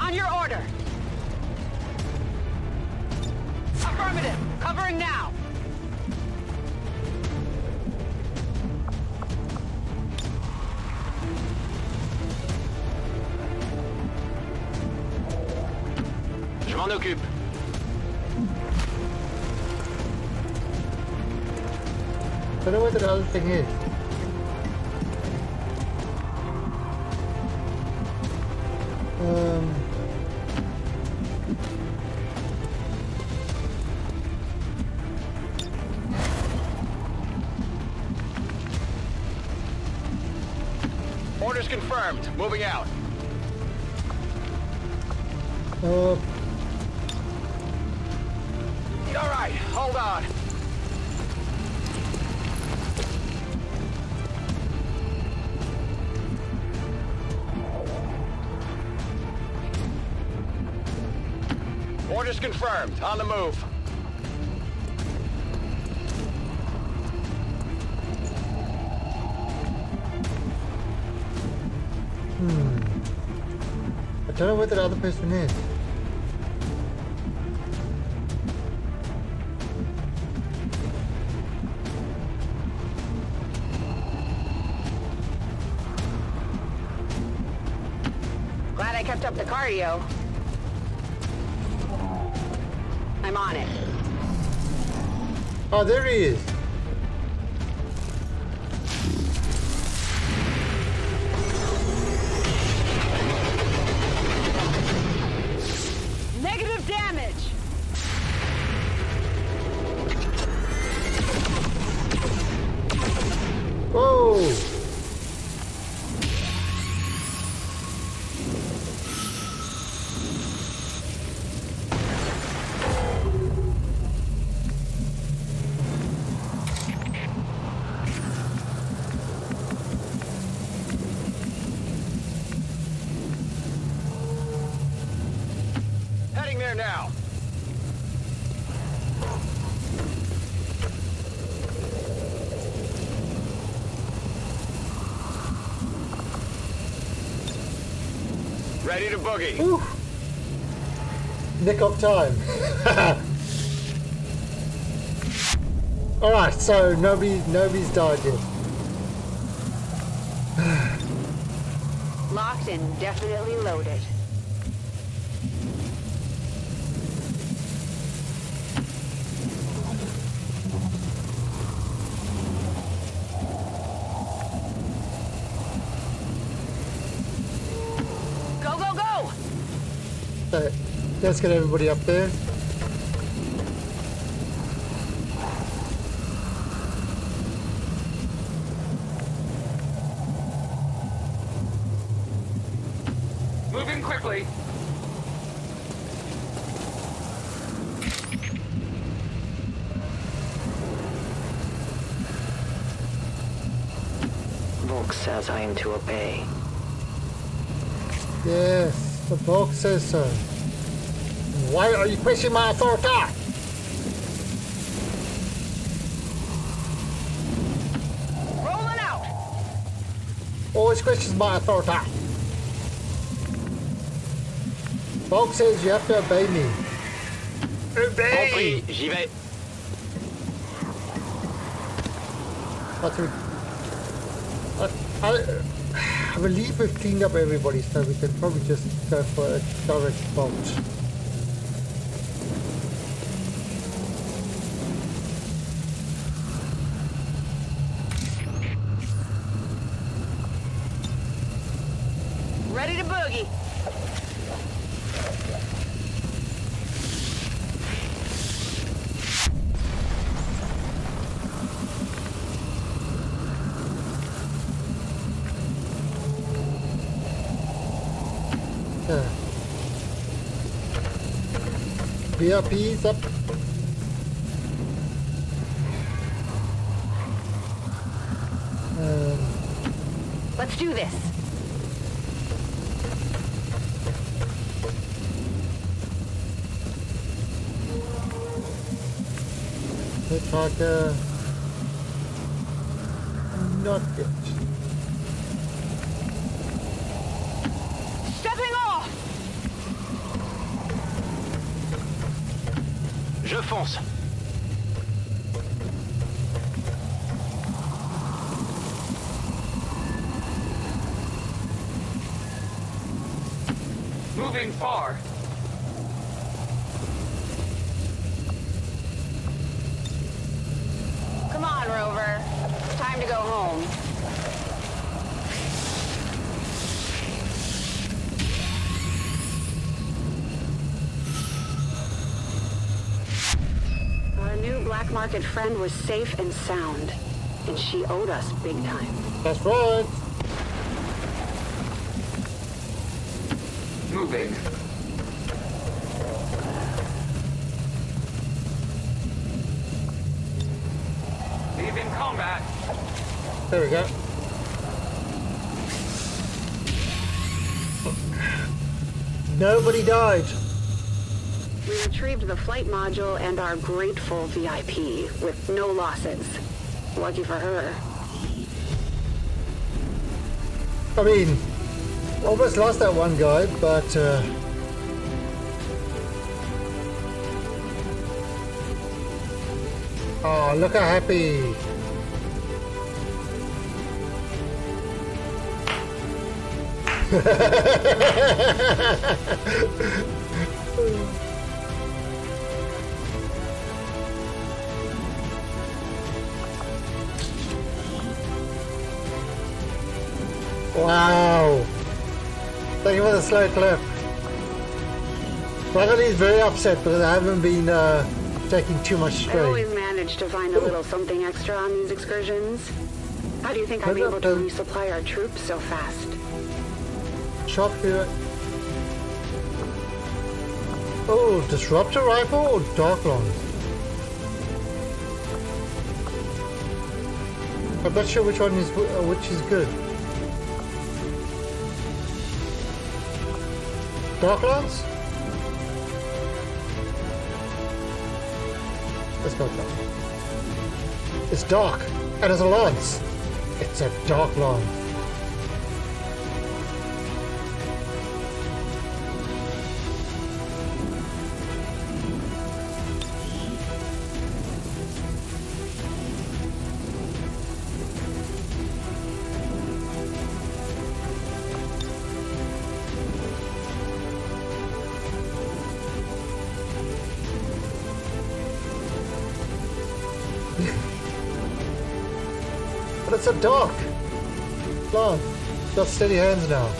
On your order. Affirmative. Covering now. Je m'en occupe. I don't know what the other thing is. Moving out. Person is. Glad I kept up the cardio. I'm on it. Oh, there he is. Ready to. Whew. Nick of time. [laughs] Alright, so nobody nobody's died yet. [sighs] Locked and definitely loaded. Let's get everybody up there. Moving quickly. Volk says I am to obey. Yes, the Volk says so. Why are you questioning my authority? Rolling out. Always questions my authority. Book says you have to obey me. Obey! Compris, j'y vais. What's it? I, I, I believe we've cleaned up everybody, so we can probably just go for a direct bolt. Ready to boogie. Yeah. VRP's up. Um, Let's do this. Hitchhiker. Not yet. Stepping off. Je fonce. Moving far. Come on, Rover. Time to go home. Our new black market friend was safe and sound, and she owed us big time. That's right. Moving. Leaving combat. There we go. Nobody died. We retrieved the flight module and our grateful VIP with no losses. Lucky for her. I mean, almost lost that one guy, but uh, oh, look how happy! [laughs] Wow! Thank you for the slow clip. He's very upset because I haven't been uh, taking too much I strain. always manage to find a little something extra on these excursions. How do you think I'm able to resupply our troops so fast? Shot here. Oh, disruptor rifle or dark long? I'm not sure which one is uh, which is good. Let's go dark. It's dark, and it's a lance. It's a dark lance. Steady hands now.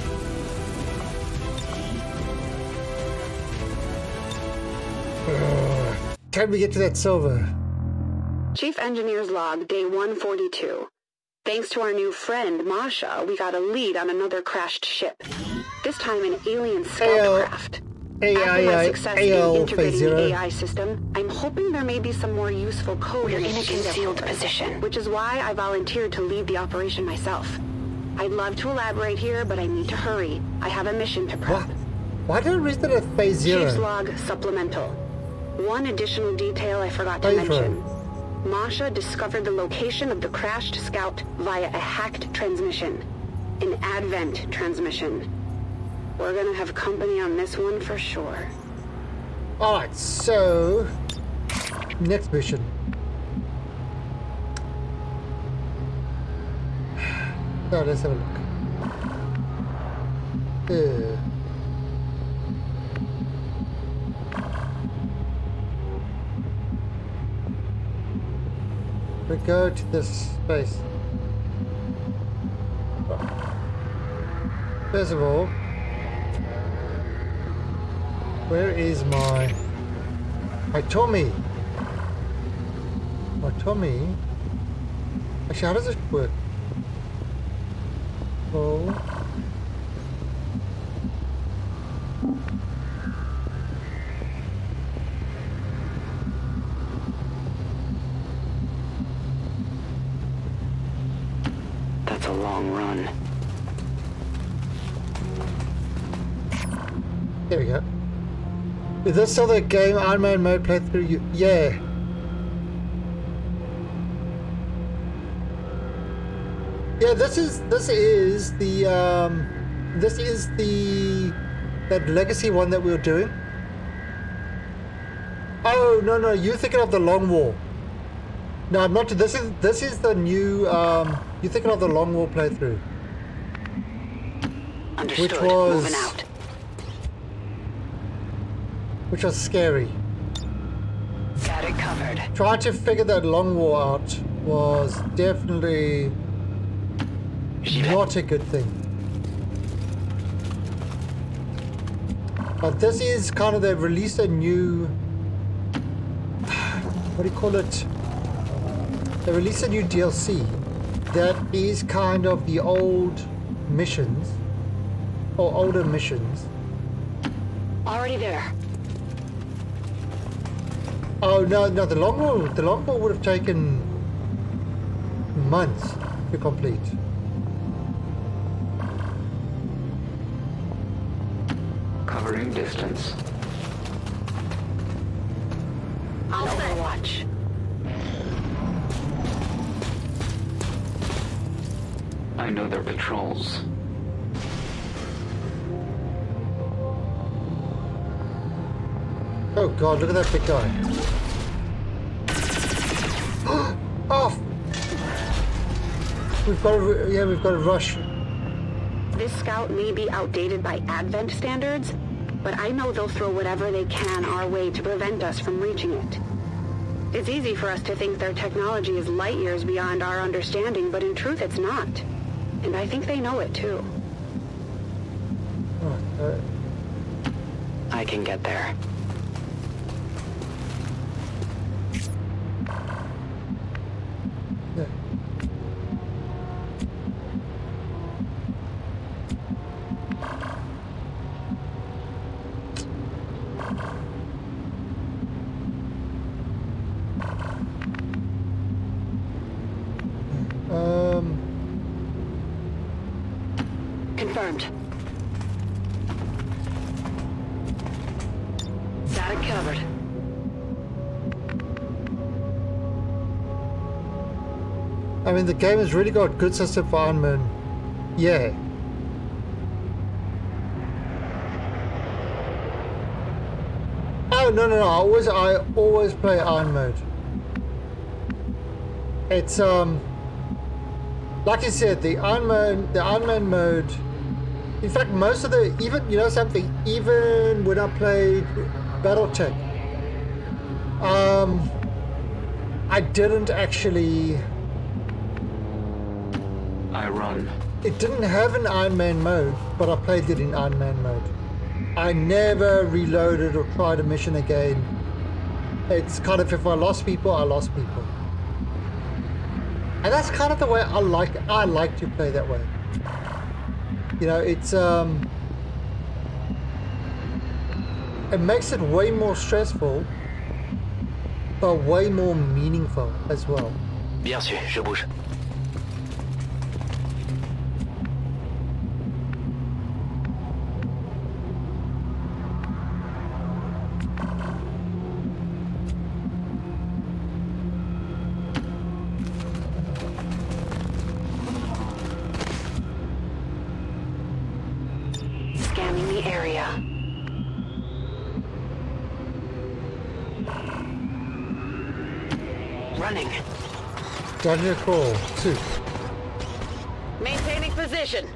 Ugh. Can we get to that silver? Chief Engineer's Log, Day 142. Thanks to our new friend, Masha, we got a lead on another crashed ship. This time an alien scout craft. After my AI, success in integrating the. AI system, I'm hoping there may be some more useful code We're in in a concealed position. Which is why I volunteered to lead the operation myself. I'd love to elaborate here, but I need to hurry. I have a mission to prep. What? Why did I read that at phase Chief's zero? log supplemental. One additional detail I forgot to Phase mention. Masha discovered the location of the crashed scout via a hacked transmission. An Advent transmission. We're gonna have company on this one for sure. Alright, so next mission. Let's have a look. Uh, we go to this space. First of all, where is my my Tommy? My Tommy? Actually, how does this work? Oh. That's a long run. There we go. Is this still the game Iron Man mode playthrough? Yeah. Yeah, this is this is the um, this is the that legacy one that we were doing. Oh no no, you're thinking of the Long War. No, I'm not. This is this is the new. Um, you're thinking of the Long War playthrough. Understood. was- Moving out. which was scary. Got it covered. Trying to figure that long war out was definitely. Not a good thing. But this is kind of, they've released a new, what do you call it? They released a new DLC that is kind of the old missions, or older missions. Already there. Oh no, no, the long war, the long war would have taken months to complete. Covering distance. On Overwatch. I know their patrols. Oh god, look at that big guy. [gasps] Off! Oh! We've got to, yeah, we've got to rush. This scout may be outdated by Advent standards, but I know they'll throw whatever they can our way to prevent us from reaching it. It's easy for us to think their technology is light years beyond our understanding, but in truth it's not. And I think they know it too. Oh, uh, I can get there. The game has really got good Iron Man. Yeah. Oh no no no! I always I always play Iron mode. It's um, like I said, the Iron Man the Iron Man mode. In fact, most of the even you know something even when I played BattleTech, um, I didn't actually. I run. It didn't have an Iron Man mode, but I played it in Iron Man mode. I never reloaded or tried a mission again. It's kind of if I lost people, I lost people. And that's kind of the way I like I like to play that way. You know, it's um it makes it way more stressful but way more meaningful as well. Bien sûr, je bouge. Dodger call. Two. Maintaining position.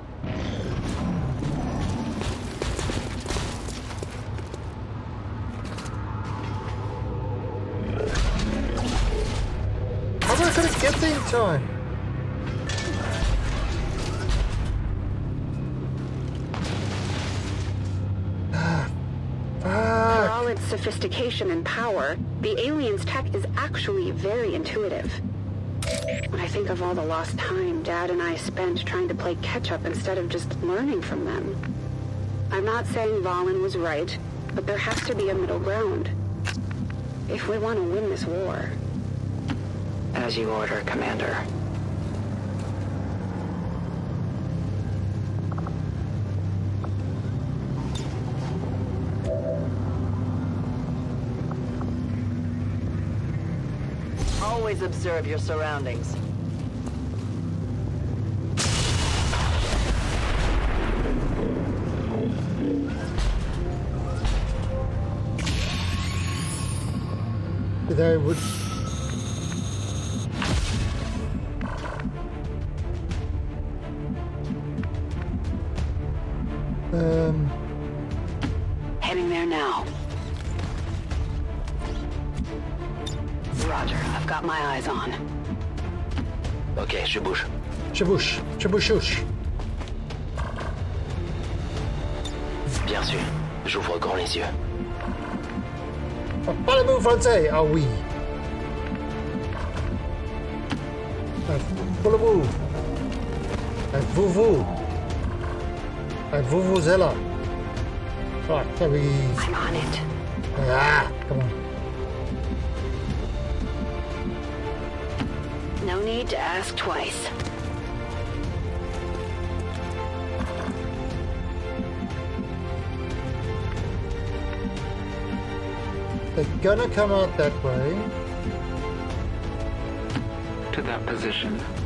How am I gonna get there in time? For all its sophistication and power, the alien's tech is actually very intuitive. When I think of all the lost time Dad and I spent trying to play catch-up instead of just learning from them. I'm not saying Vahlen was right, but there has to be a middle ground. If we want to win this war. As you order, Commander. Always observe your surroundings. They would. Um, Heading there now. Roger, I've got my eyes on. Ok, je bouge. Chabouche, Chabouchouche. Bien français? Ah oui. Vous, vous. Euh, Vous, vous êtes. Right, there we... I'm on it. Ah, come on. No need to ask twice. Gonna come out that way. To that position.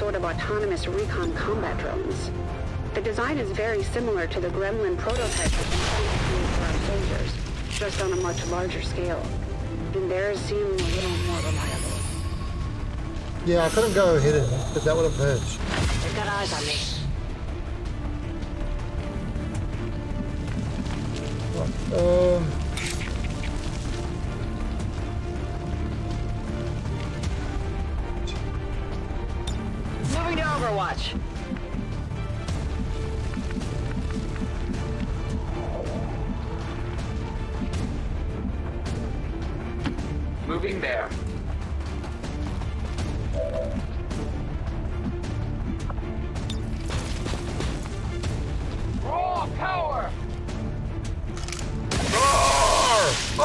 Sort of autonomous recon combat drones. The design is very similar to the Gremlin prototype that we created for our soldiers, just on a much larger scale. And theirs seem a little more reliable. Yeah, I couldn't go hidden, but that would have hurt. They've got eyes on me.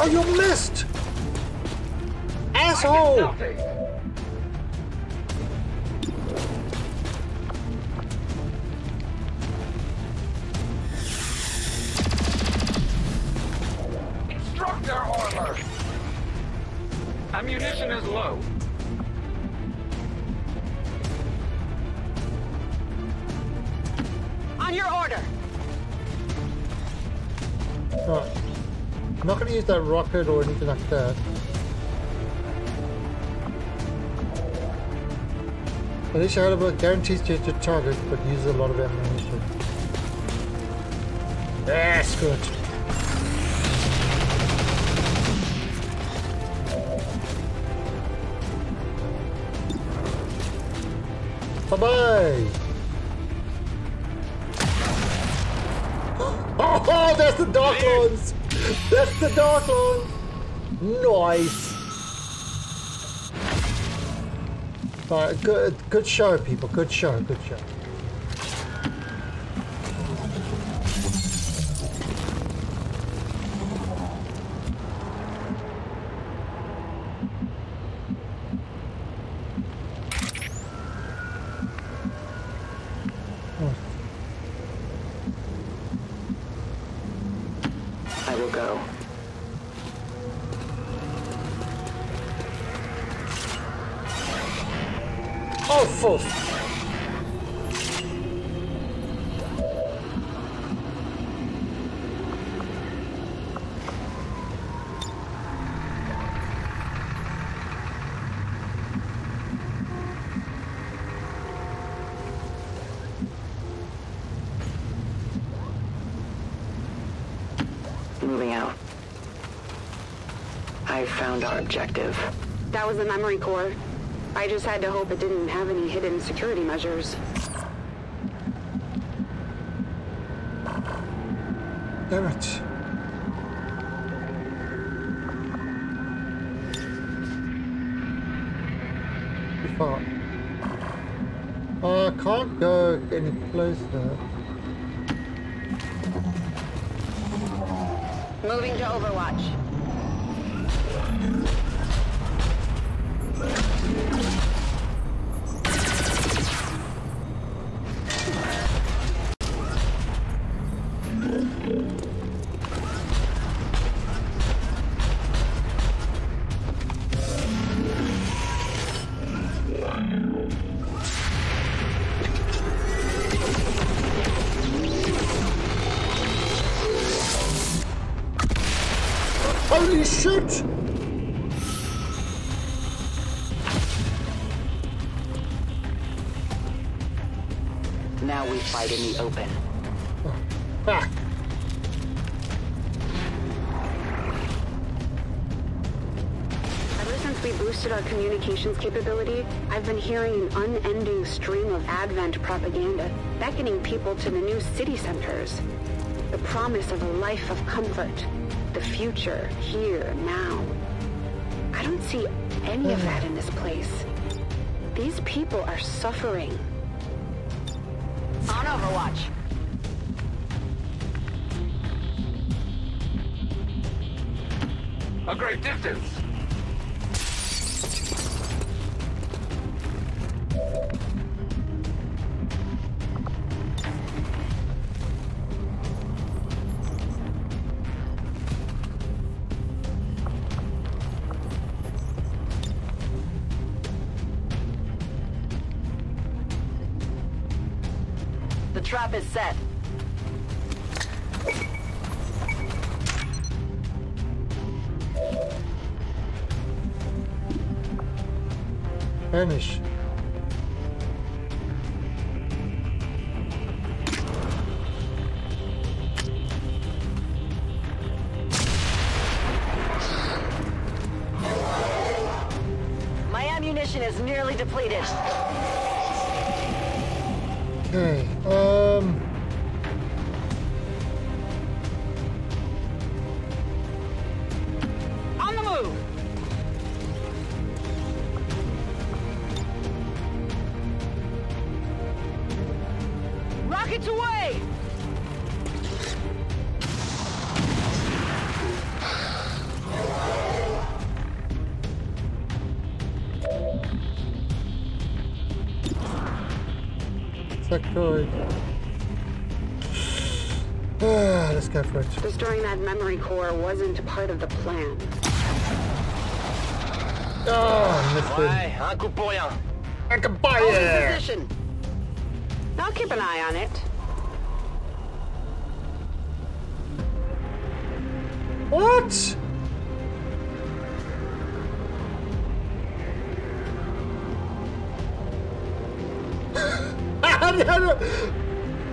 Oh, you missed! Asshole! Ammunition is low. Not going to use that rocket or anything like that. Alicia Halliburton guarantees to hit your target, but uses a lot of ammunition. That's good. Nice! Alright, good, good show, people. Good show, good show. Objective. That was the memory core. I just had to hope it didn't have any hidden security measures. Damn it. Too far. Oh, I can't go any closer. Moving to Overwatch. In the open. [laughs] Ever since we boosted our communications capability, I've been hearing an unending stream of Advent propaganda beckoning people to the new city centers. The promise of a life of comfort. The future, here, now. I don't see any of that in this place. These people are suffering. Sectoid. [sighs] Ah, let's go for it. Destroying that memory core wasn't part of the plan. Ah, missed him. Ouais, un coup pour rien. I can buy Hold it! position. I'll I don't,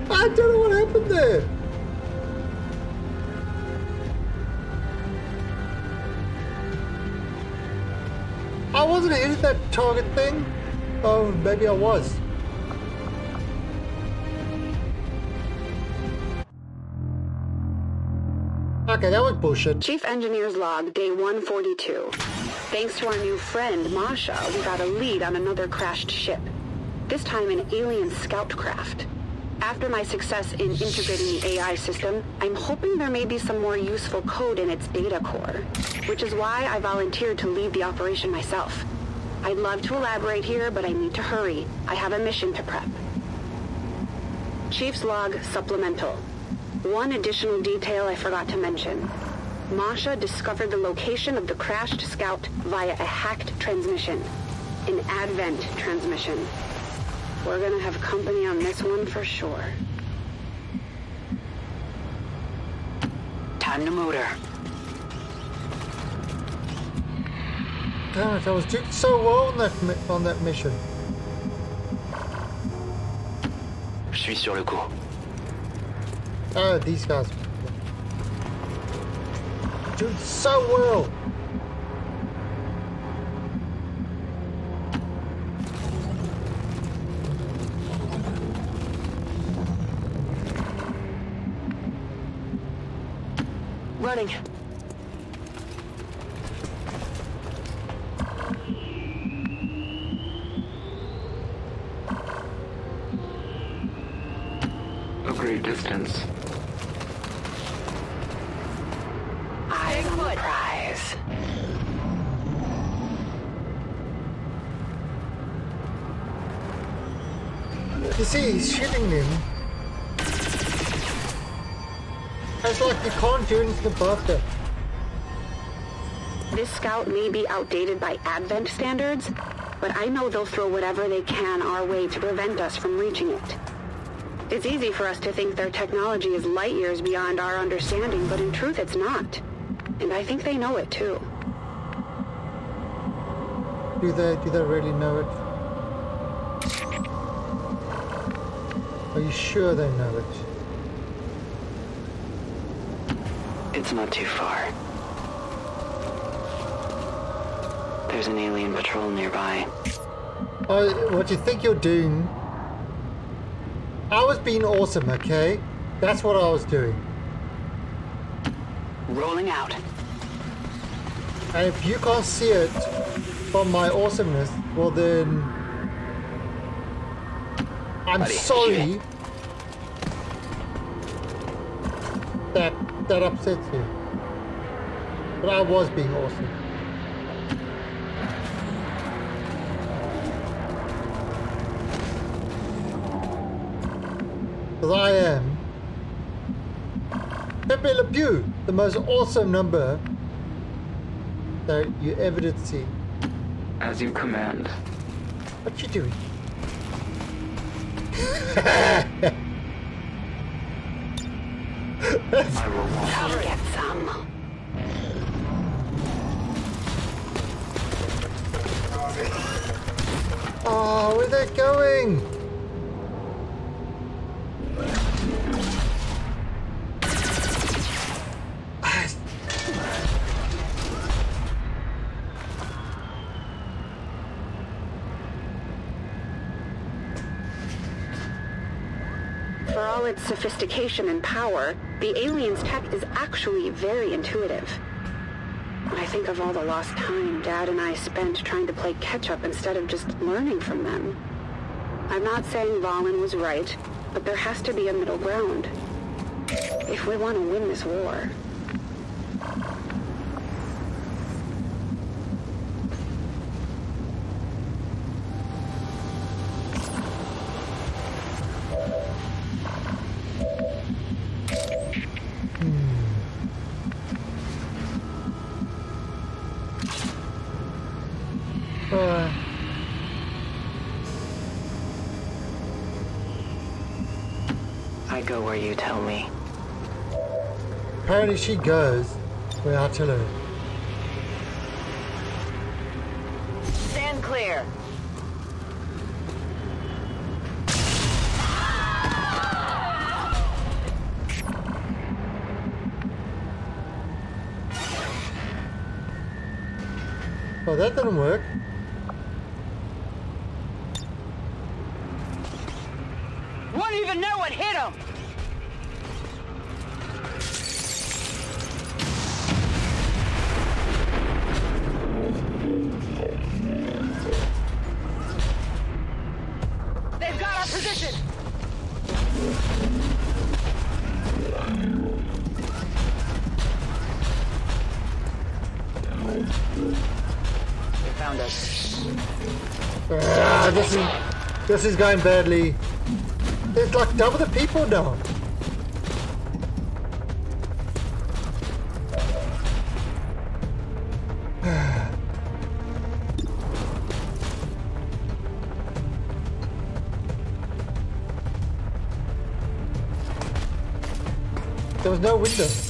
I don't know what happened there. I wasn't hitting that target thing. Oh, maybe I was. Okay, that was bullshit. Chief Engineer's log, day 142. Thanks to our new friend, Masha, we got a lead on another crashed ship. This time an alien scout craft. After my success in integrating the AI system, I'm hoping there may be some more useful code in its data core, which is why I volunteered to lead the operation myself. I'd love to elaborate here, but I need to hurry. I have a mission to prep. Chief's Log Supplemental. One additional detail I forgot to mention. Masha discovered the location of the crashed scout via a hacked transmission. An Advent transmission. We're gonna have company on this one for sure. Time to motor. Damn it, I was doing so well on that, on that mission. Je suis sur le coup. Oh, these guys. Doing so well. Running. Like you can't do anything about that. This scout may be outdated by Advent standards, but I know they'll throw whatever they can our way to prevent us from reaching it. It's easy for us to think their technology is light years beyond our understanding, but in truth it's not. And I think they know it too. Do they, do they really know it? Are you sure they know it? It's not too far. There's an alien patrol nearby. Oh, what do you think you're doing? I was being awesome, okay? That's what I was doing. Rolling out. And if you can't see it from my awesomeness, well then... I'm Buddy, sorry that upsets you. But I was being awesome. Because I am Pepe Le Pew, the most awesome number that you ever did see. As you command. What you doing? [laughs] I will walk. I'll get some. Oh, where's that going? Its sophistication and power, the alien's tech is actually very intuitive. When I think of all the lost time Dad and I spent trying to play catch-up instead of just learning from them. I'm not saying Vahlen was right, but there has to be a middle ground. If we want to win this war. uh, I go where you tell me. Apparently she goes tell her. Stand clear. Oh, that didn't work. This is going badly. There's like double the people now. [sighs] There was no window.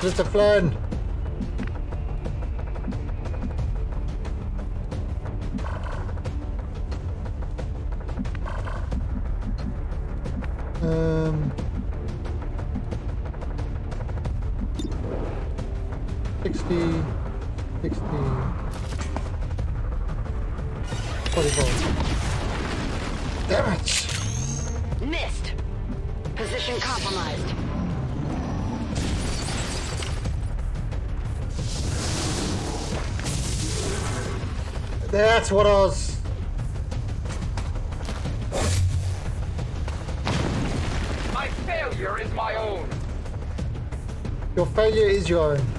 Mr. Flynn. Failure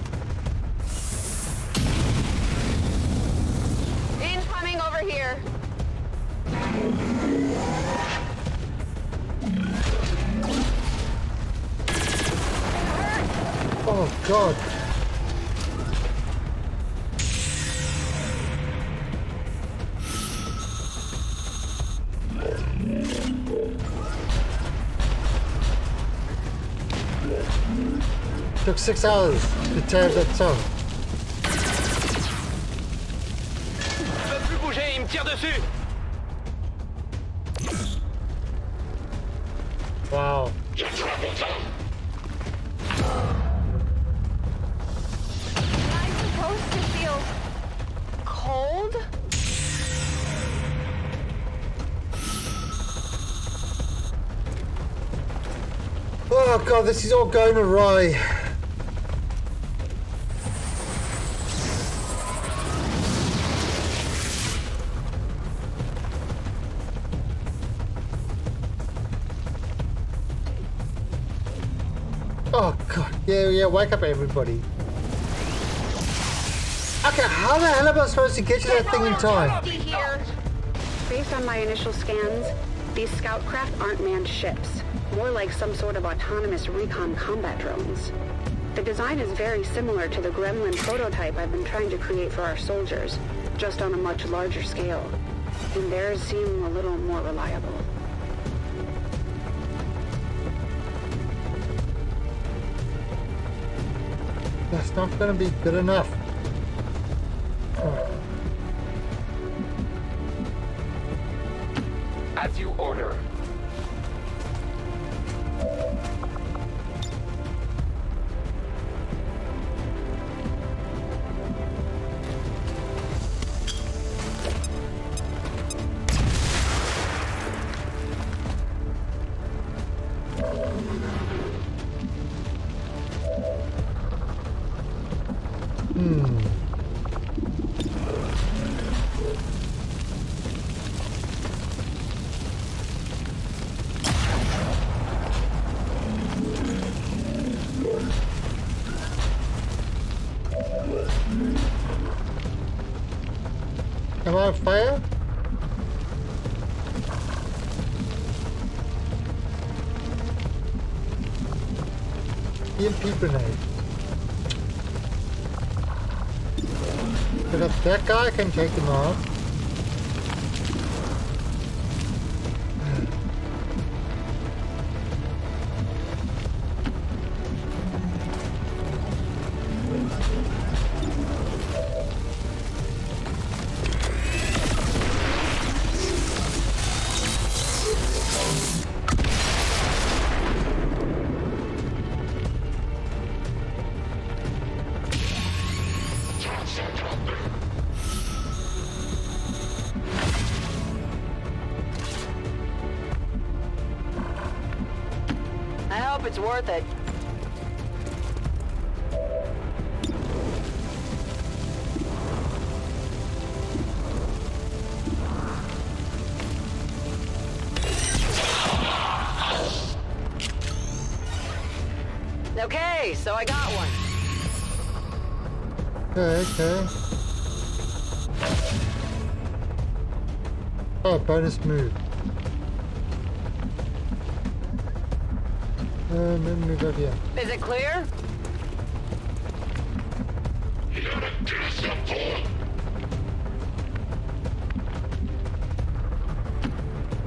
six hours to tear that song. Je peux plus bouger, il me tire dessus. Wow. Am supposed to feel cold? Oh god, this is all going awry. Wake up everybody. Okay, how the hell am I supposed to get to that thing in time? Based on my initial scans, these scout craft aren't manned ships. More like some sort of autonomous recon combat drones. The design is very similar to the Gremlin prototype I've been trying to create for our soldiers, just on a much larger scale. And theirs seem a little more reliable. Not gonna be good enough. I can take them off. Worth it. Okay, so I got one. Okay, okay. Oh, bonus move. Is it clear?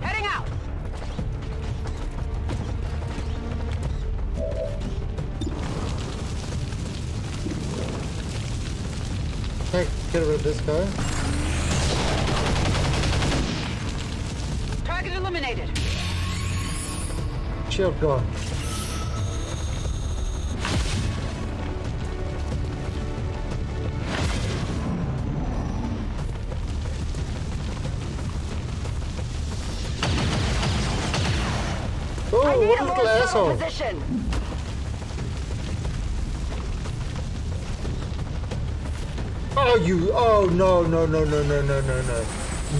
Heading out. Okay, get rid of this guy. Target eliminated. Shield gone. Oh. No, no, no, no, no, no, no, no.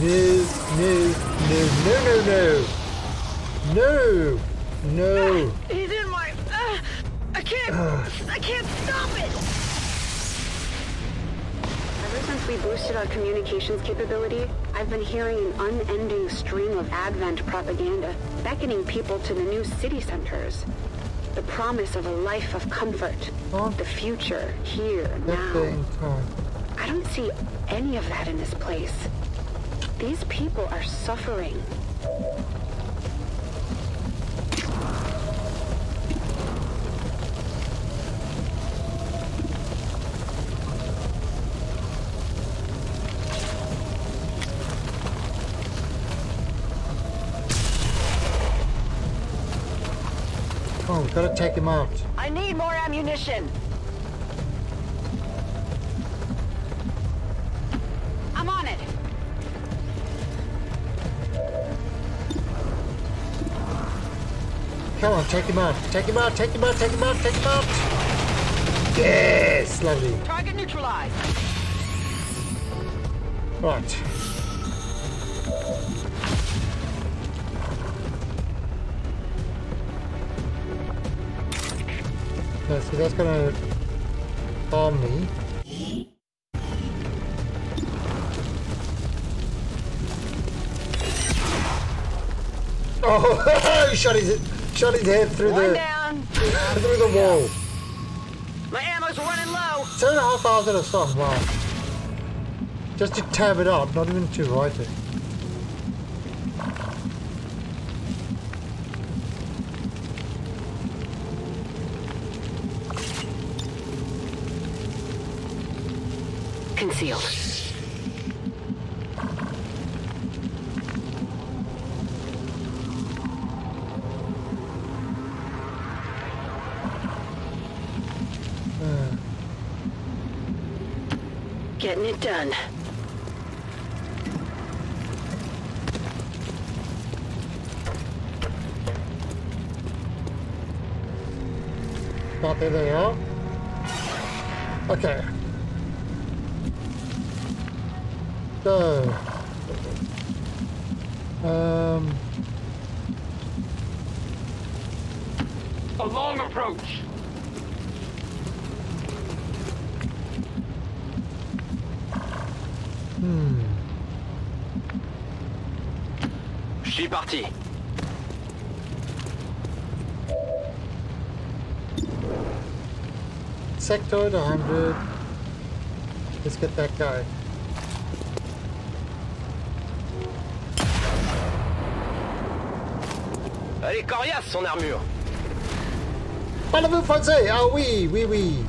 No, no, no, no, no, no. No. No. He's in my. Uh, I can't. I can't stop it. Ever since we boosted our communications capability, I've been hearing an unending stream of Advent propaganda, beckoning people to the new city centers. The promise of a life of comfort. Huh? The future, here, That now. Thing time. I don't see any of that in this place. These people are suffering. Oh, we gotta take him out. I need more ammunition. Come on, take him out. Take him out, take him out, take him out, take him out. Yes, lovely. Target neutralized. Right. Yeah, see, that's gonna harm me. Oh, [laughs] he shot his, shot his head through One the down. through the wall. My ammo's running low. Seven and a half hours at a song, wow. Just to tab it up, not even to write it. Concealed. done. Not anything out? Sectoid 100. Let's get that guy. Est coriace, son armure. Parlez-vous français? Ah oui, oui, oui.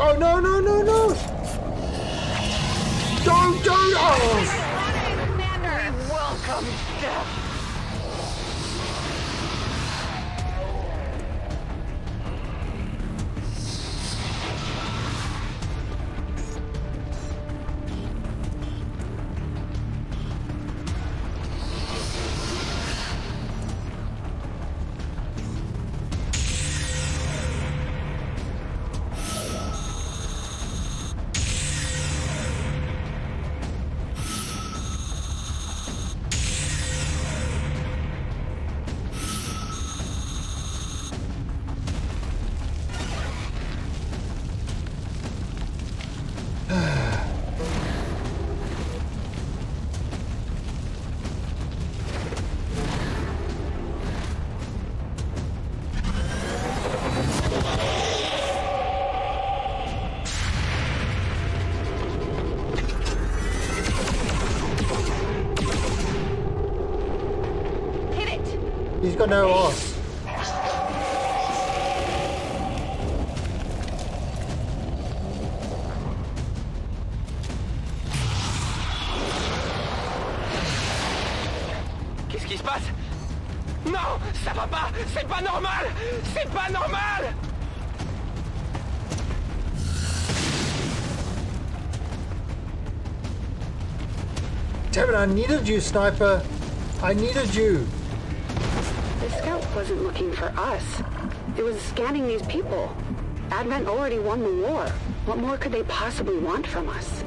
Oh no no no no! Don't don't oh! We welcome death. Qu'est-ce qui se passe? Non, ça va pas! C'est pas normal! C'est pas normal! Damn it, I needed you, sniper. I needed you. Wasn't looking for us. It was scanning these people. Advent already won the war. What more could they possibly want from us?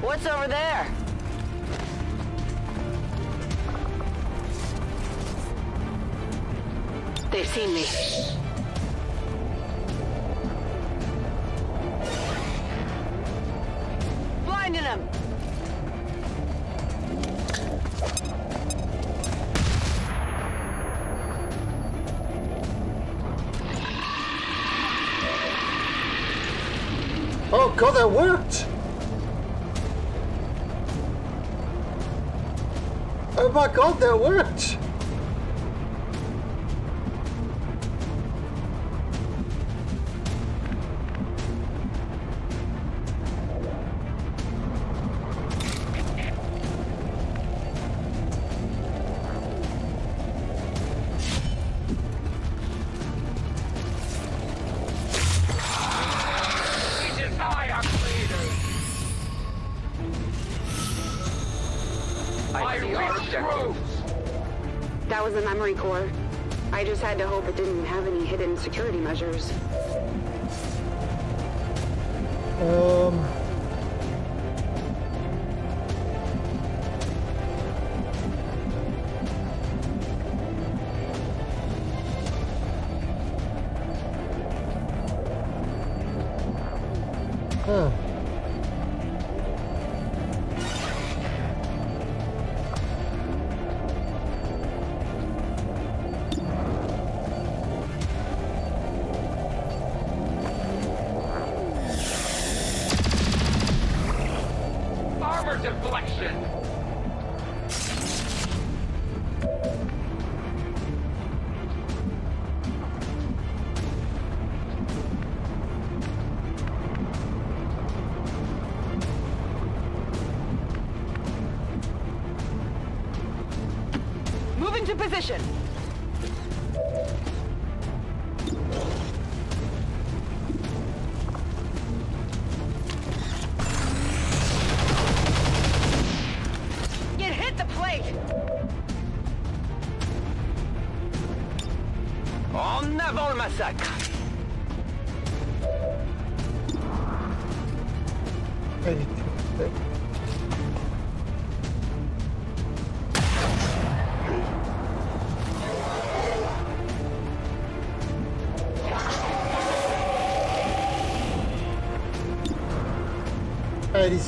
What's over there? They've seen me. Security measures.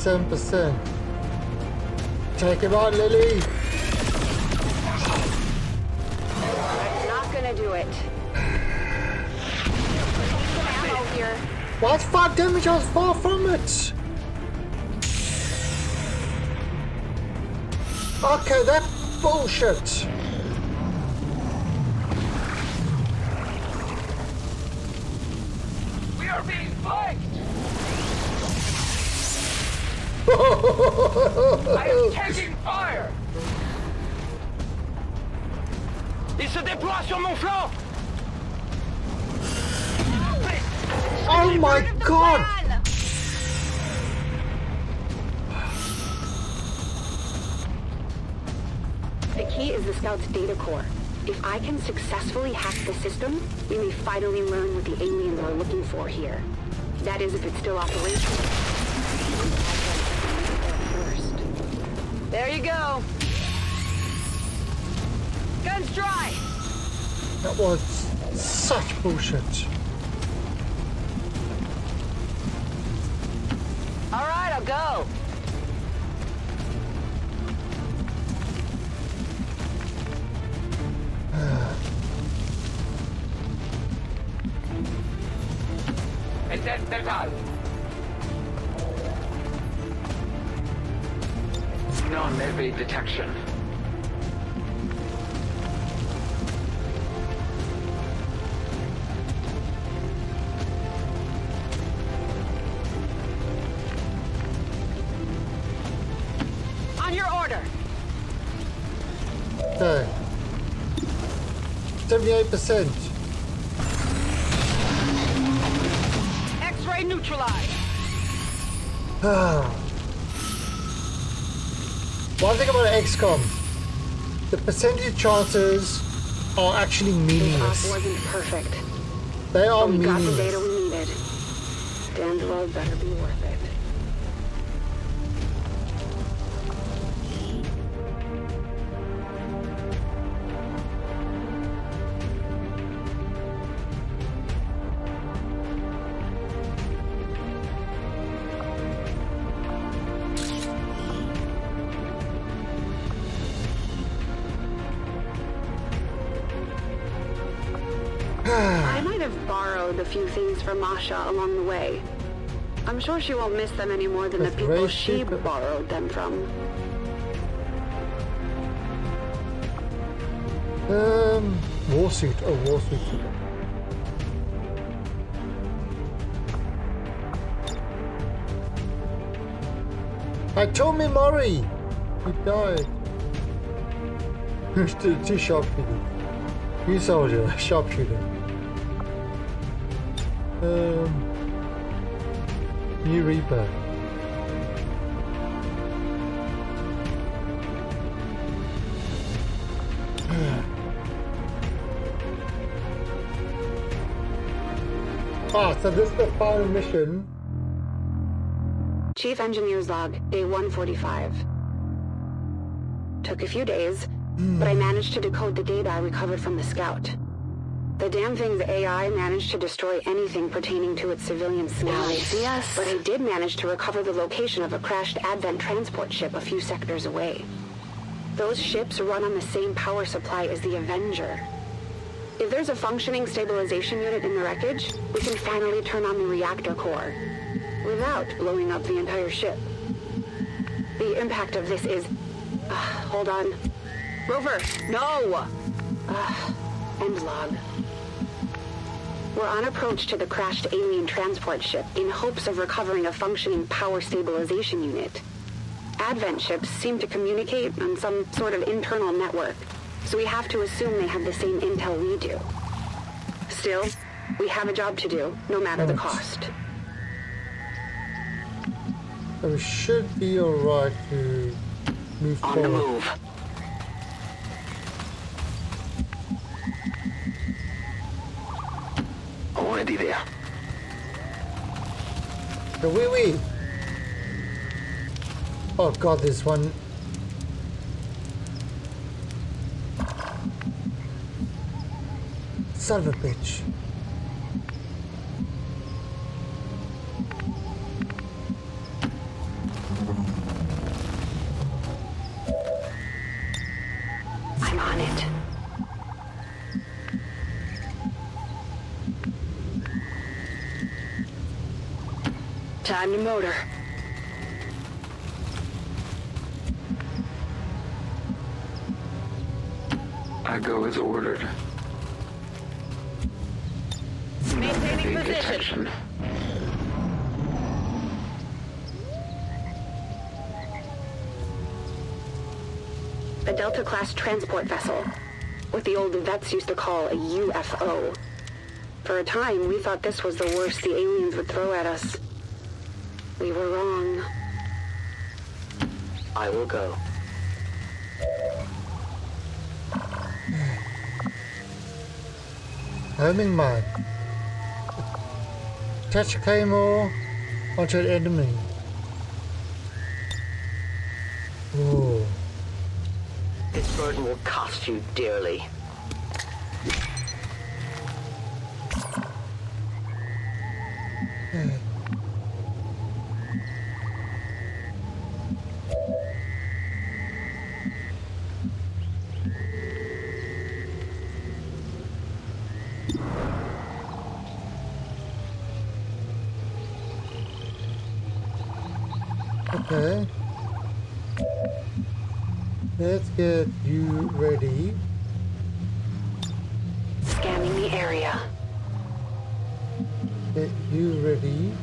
37%. Take him on, Lily! That's not gonna do it. What's five damage? I was far from it! Okay, that bullshit! System, we may finally learn what the aliens are looking for here. That is, if it's still operational. First. There you go. Guns dry. That was such bullshit. All right, I'll go. Interceptal! Non-evade detection. On your order. Okay. 78%. [sighs] One thing about XCOM, the percentage chances are actually meaningless. wasn't perfect. They are But we got the data we needed. D'Angelo better be a few things from Masha along the way. I'm sure she won't miss them any more than the people she borrowed them from. Um, war Warsuit. Oh, Warsuit. I told me Murray! He died. [laughs] two, two sharpshooter. You soldier, sharpshooter. Um, new Reaper. Ah, so this is the final mission. Chief Engineer's Log, day 145. Took a few days, but I managed to decode the data I recovered from the Scout. The damn thing's AI managed to destroy anything pertaining to its civilian see us? But I did manage to recover the location of a crashed Advent transport ship a few sectors away. Those ships run on the same power supply as the Avenger. If there's a functioning stabilization unit in the wreckage, we can finally turn on the reactor core without blowing up the entire ship. The impact of this is... Uh, hold on. Rover, no! Uh, end log. We're on approach to the crashed alien transport ship in hopes of recovering a functioning power stabilization unit. Advent ships seem to communicate on some sort of internal network, so we have to assume they have the same intel we do. Still, we have a job to do, no matter the cost. We should be alright to move On the forward. move. Already there. The wee wee. Oh god, this one. A bitch. Time to motor. I go as ordered. Maintaining position. detection. A Delta-class transport vessel. What the old vets used to call a UFO. For a time, we thought this was the worst the aliens would throw at us. We were wrong. I will go. Homing mine. Attach a claymore onto an enemy. Ooh. This burden will cost you dearly. Okay. Let's get you ready. Scanning the area. Get you ready.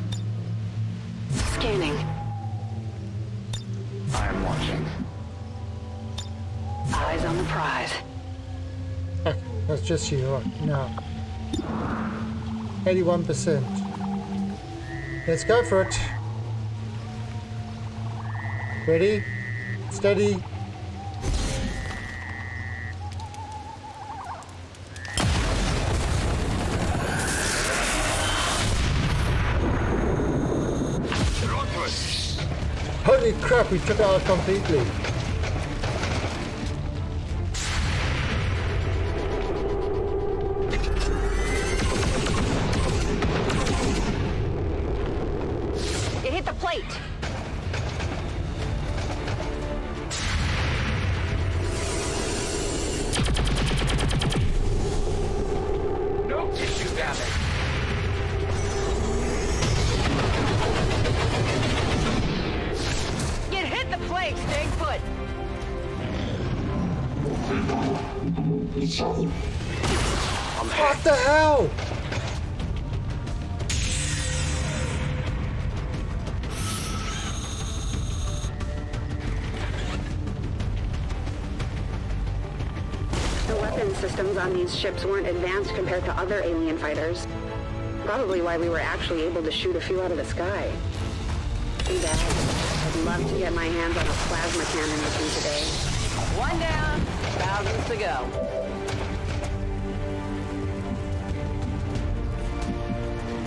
Scanning. I am watching. Eyes on the prize. Okay, that's just you right now. 81%. Let's go for it. Ready? Steady. Holy crap, we took out completely. These ships weren't advanced compared to other alien fighters. Probably why we were actually able to shoot a few out of the sky. Too bad. I'd love to get my hands on a plasma cannon with me today. One down, thousands to go.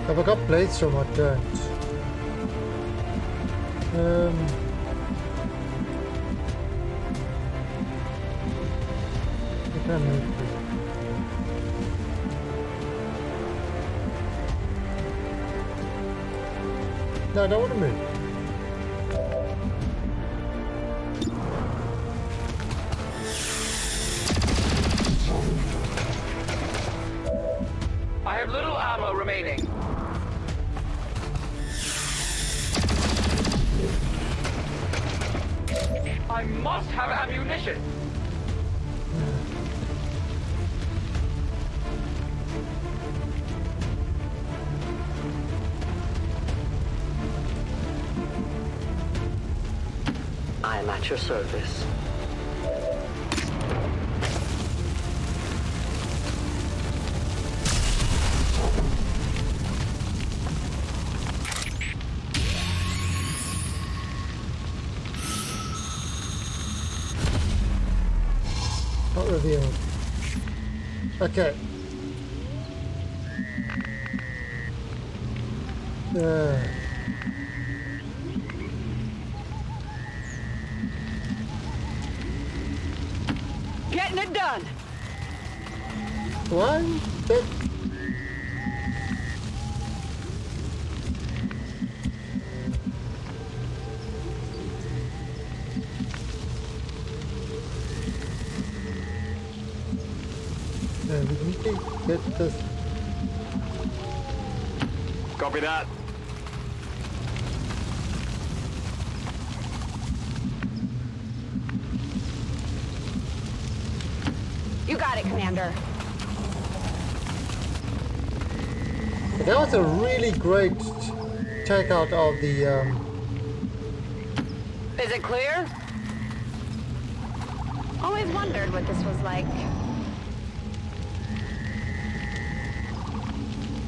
Have I got plates or I don't? Um, I to move. Service. Takeout all the um, Is it clear? Always wondered what this was like.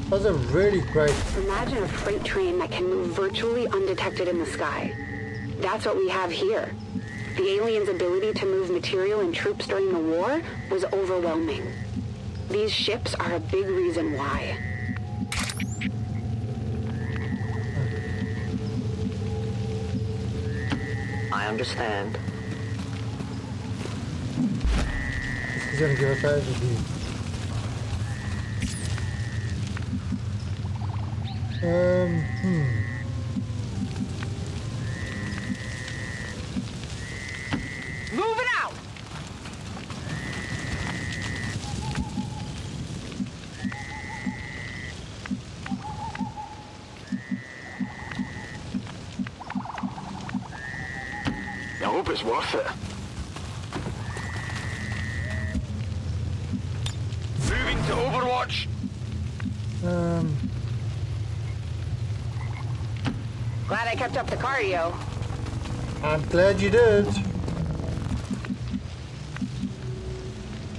that was a really great Imagine a freight train that can move virtually undetected in the sky. That's what we have here. The aliens' ability to move material and troops during the war was overwhelming. These ships are a big reason why. Understand. He's gonna give us that glad you did.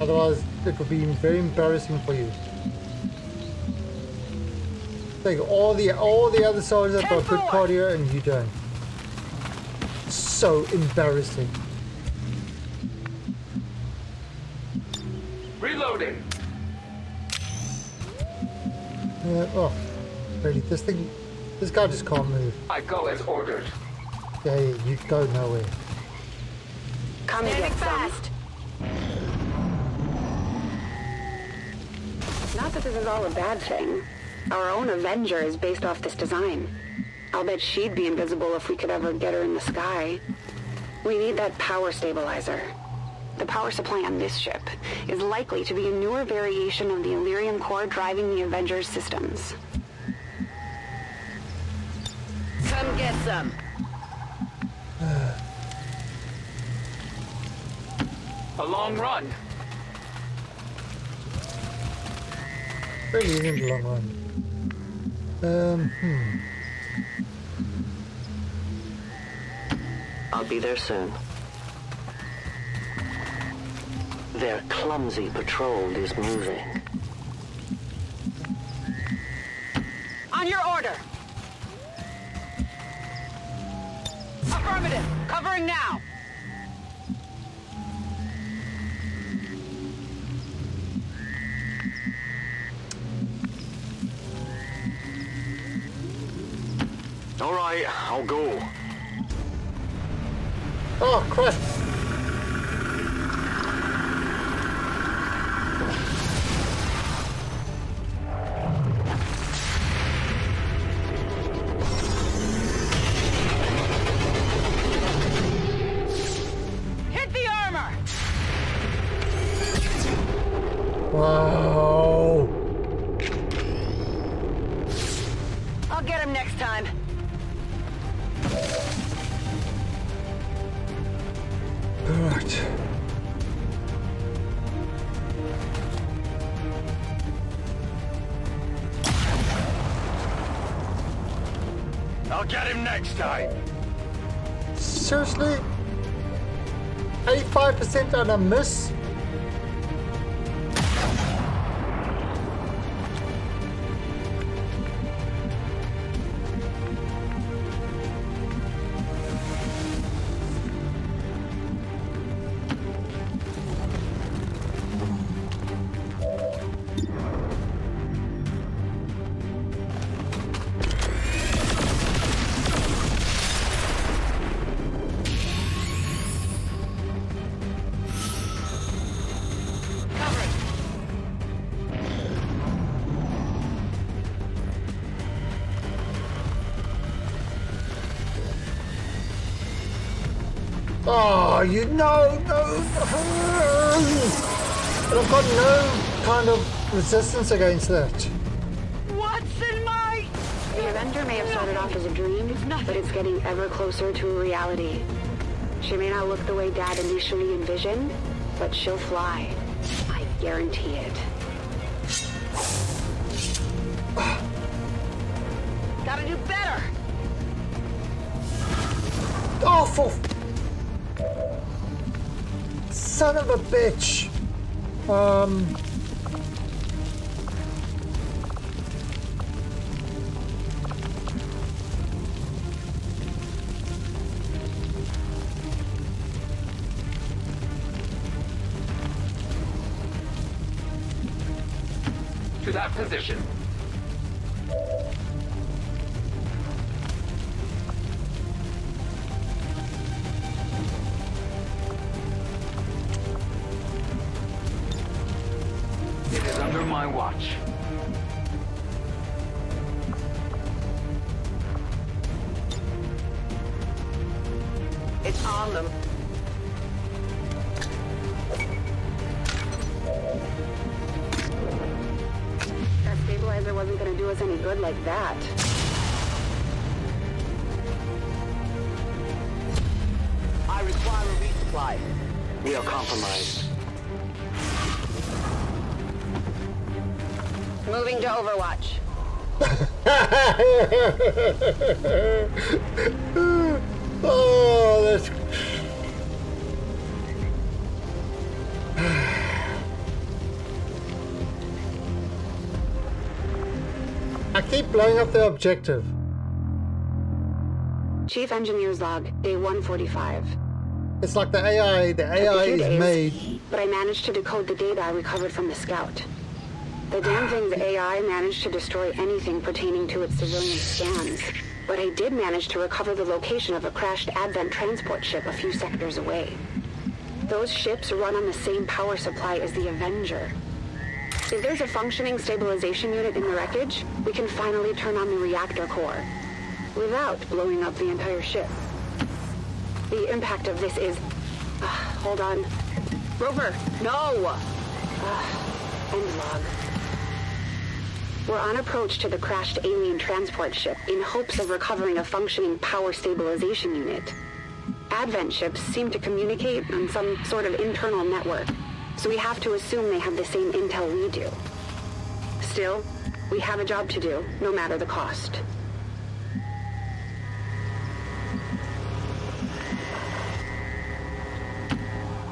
Otherwise, it would be very embarrassing for you. Like all the all the other soldiers have got good Ten cardio and you don't. So embarrassing. Reloading. Uh, oh, really? This thing, this guy just can't move. I go as ordered. Yeah, yeah, you go nowhere. Come and Standing get some. fast. Not that this is all a bad thing. Our own Avenger is based off this design. I'll bet she'd be invisible if we could ever get her in the sky. We need that power stabilizer. The power supply on this ship is likely to be a newer variation of the Elerium core driving the Avenger's systems. Come get some. A long run. Really isn't a long run. Um, hmm. I'll be there soon. Their clumsy patrol is moving. On your order. Affirmative. Covering now. All right, I'll go. Oh crap! 85% a miss? Resistance against that. What's in my... The Avenger may have started off as a dream, but it's getting ever closer to a reality. She may not look the way Dad initially envisioned, but she'll fly. I guarantee it. Gotta do better. Awful! Son of a bitch. Um... [laughs] Oh, that's... I keep blowing up the objective. Chief Engineer's Log, Day 145. It's like the AI, the AI is days. made. But I managed to decode the data I recovered from the scout. The damn thing's AI managed to destroy anything pertaining to its civilian scans. But I did manage to recover the location of a crashed Advent transport ship a few sectors away. Those ships run on the same power supply as the Avenger. If there's a functioning stabilization unit in the wreckage, we can finally turn on the reactor core without blowing up the entire ship. The impact of this is... Uh, hold on. Rover, no! End log. We're on approach to the crashed alien transport ship in hopes of recovering a functioning power stabilization unit. Advent ships seem to communicate on some sort of internal network, so we have to assume they have the same intel we do. Still, we have a job to do, no matter the cost.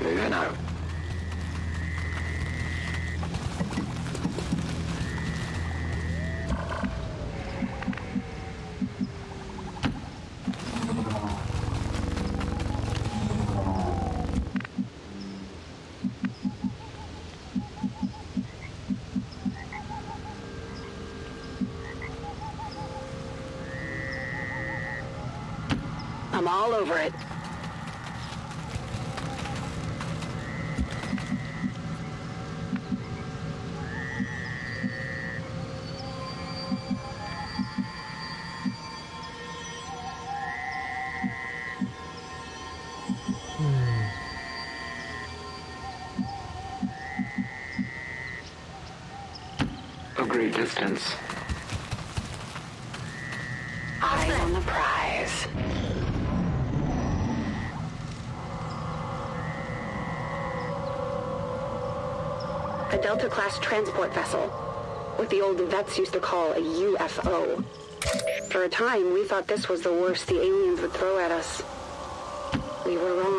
Moving out. Agreed distance. Eye on the prize. A Delta-class transport vessel. What the old vets used to call a UFO. For a time, we thought this was the worst the aliens would throw at us. We were wrong.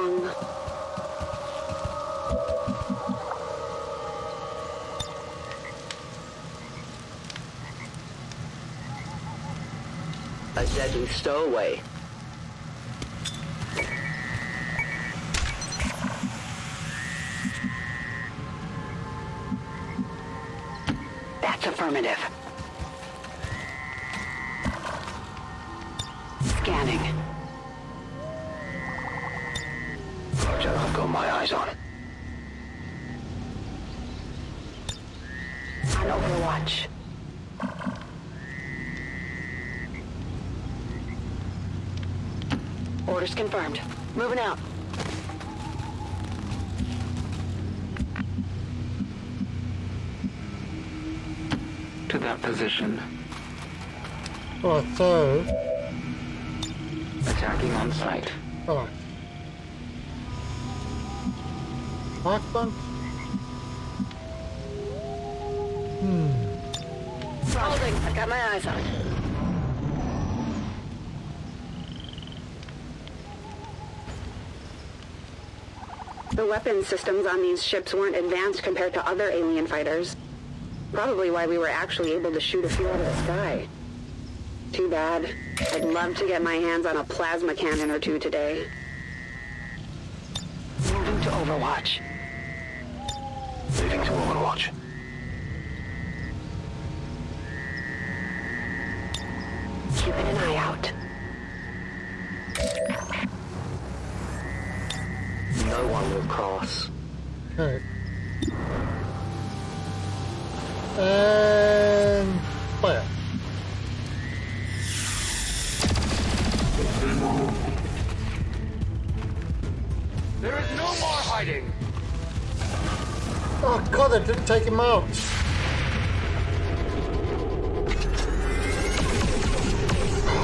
Stowaway. So... Attacking on sight. Alright. Mark one? Hmm. Holding. I got my eyes on. The weapon systems on these ships weren't advanced compared to other alien fighters. Probably why we were actually able to shoot a few out of the sky. Too bad. I'd love to get my hands on a plasma cannon or two today. Moving to Overwatch. I didn't out.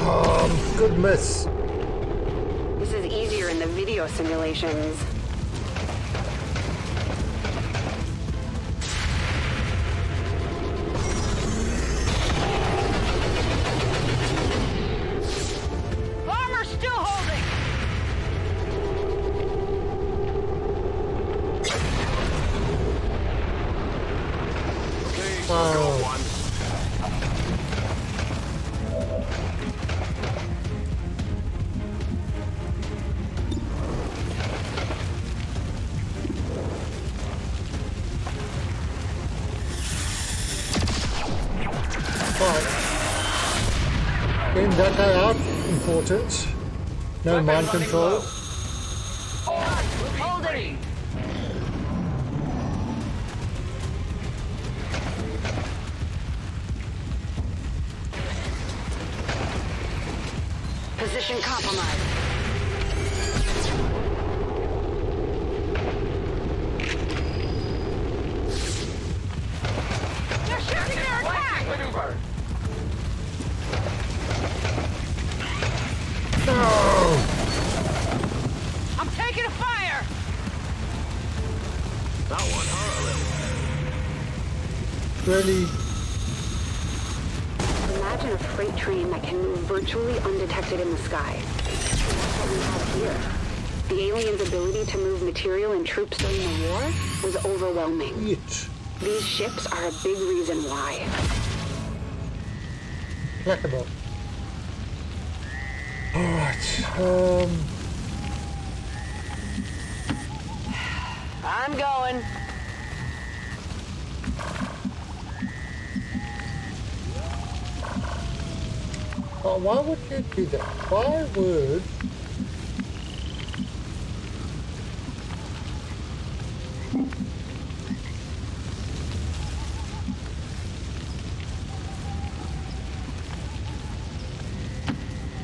Um, good miss. This is easier in the video simulations. Important. No mind control. That's what we have here. The aliens' ability to move material and troops during the war was overwhelming. It. These ships are a big reason why. Collectible. Alright, um... I'm going. Why would you do that? Why would...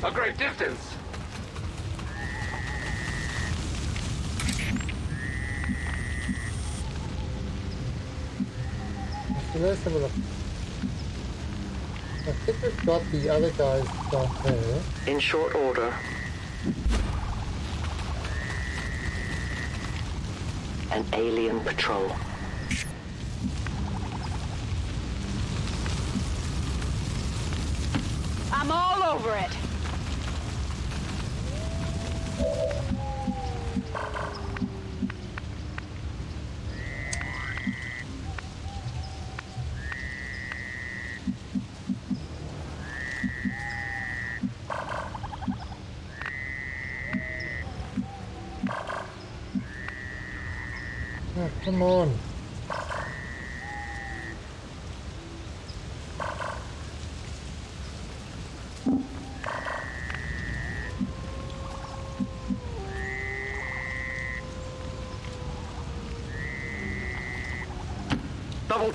A great distance. Got the other guys down there. In short order. An alien patrol.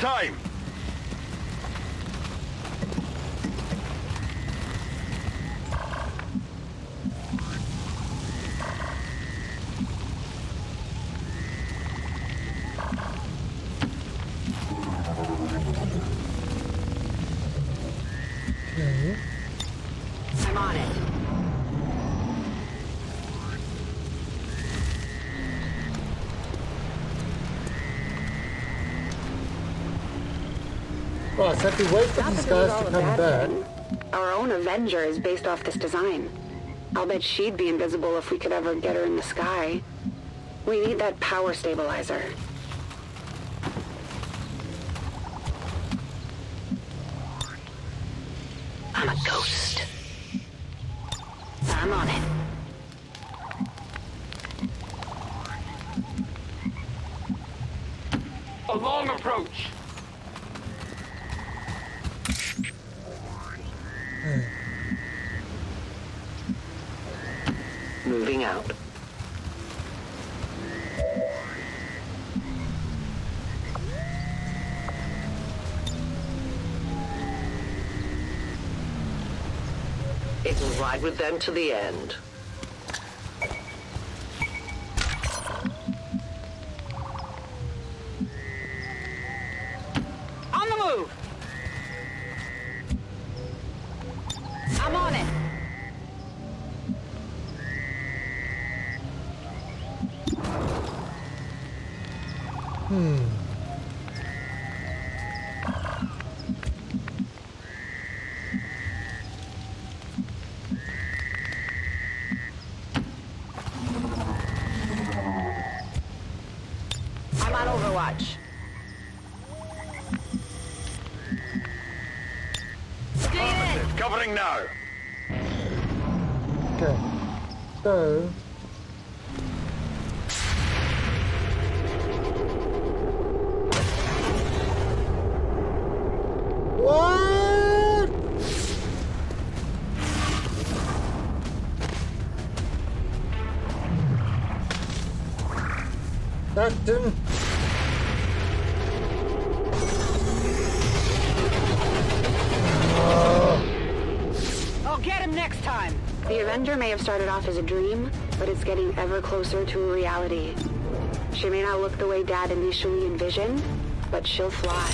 Time. Right, so if we wait for Not these that this is guys to come back. thing. Our own Avenger is based off this design. I'll bet she'd be invisible if we could ever get her in the sky. We need that power stabilizer. With them to the end. Off as a dream, but it's getting ever closer to a reality. She may not look the way Dad initially envisioned, but she'll fly.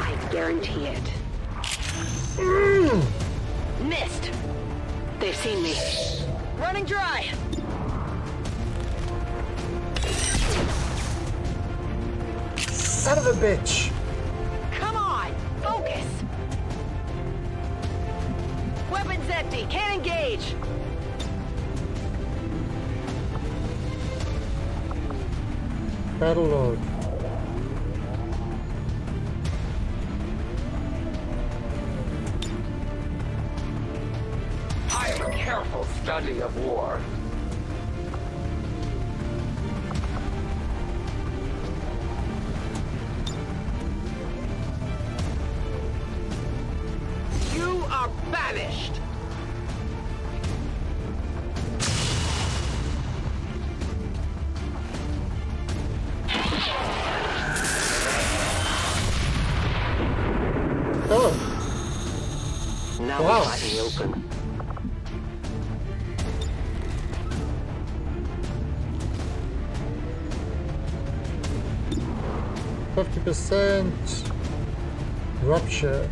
I guarantee it. Missed. They've seen me. Running dry. Son of a bitch! The open. fifty percent rupture.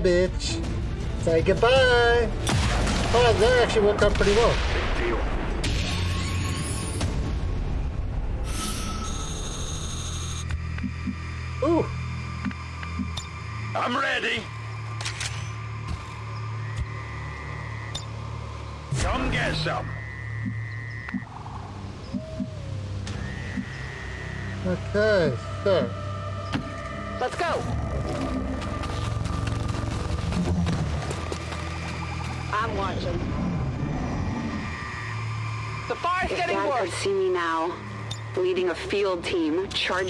Bitch. Say goodbye. Oh, that actually worked out pretty well.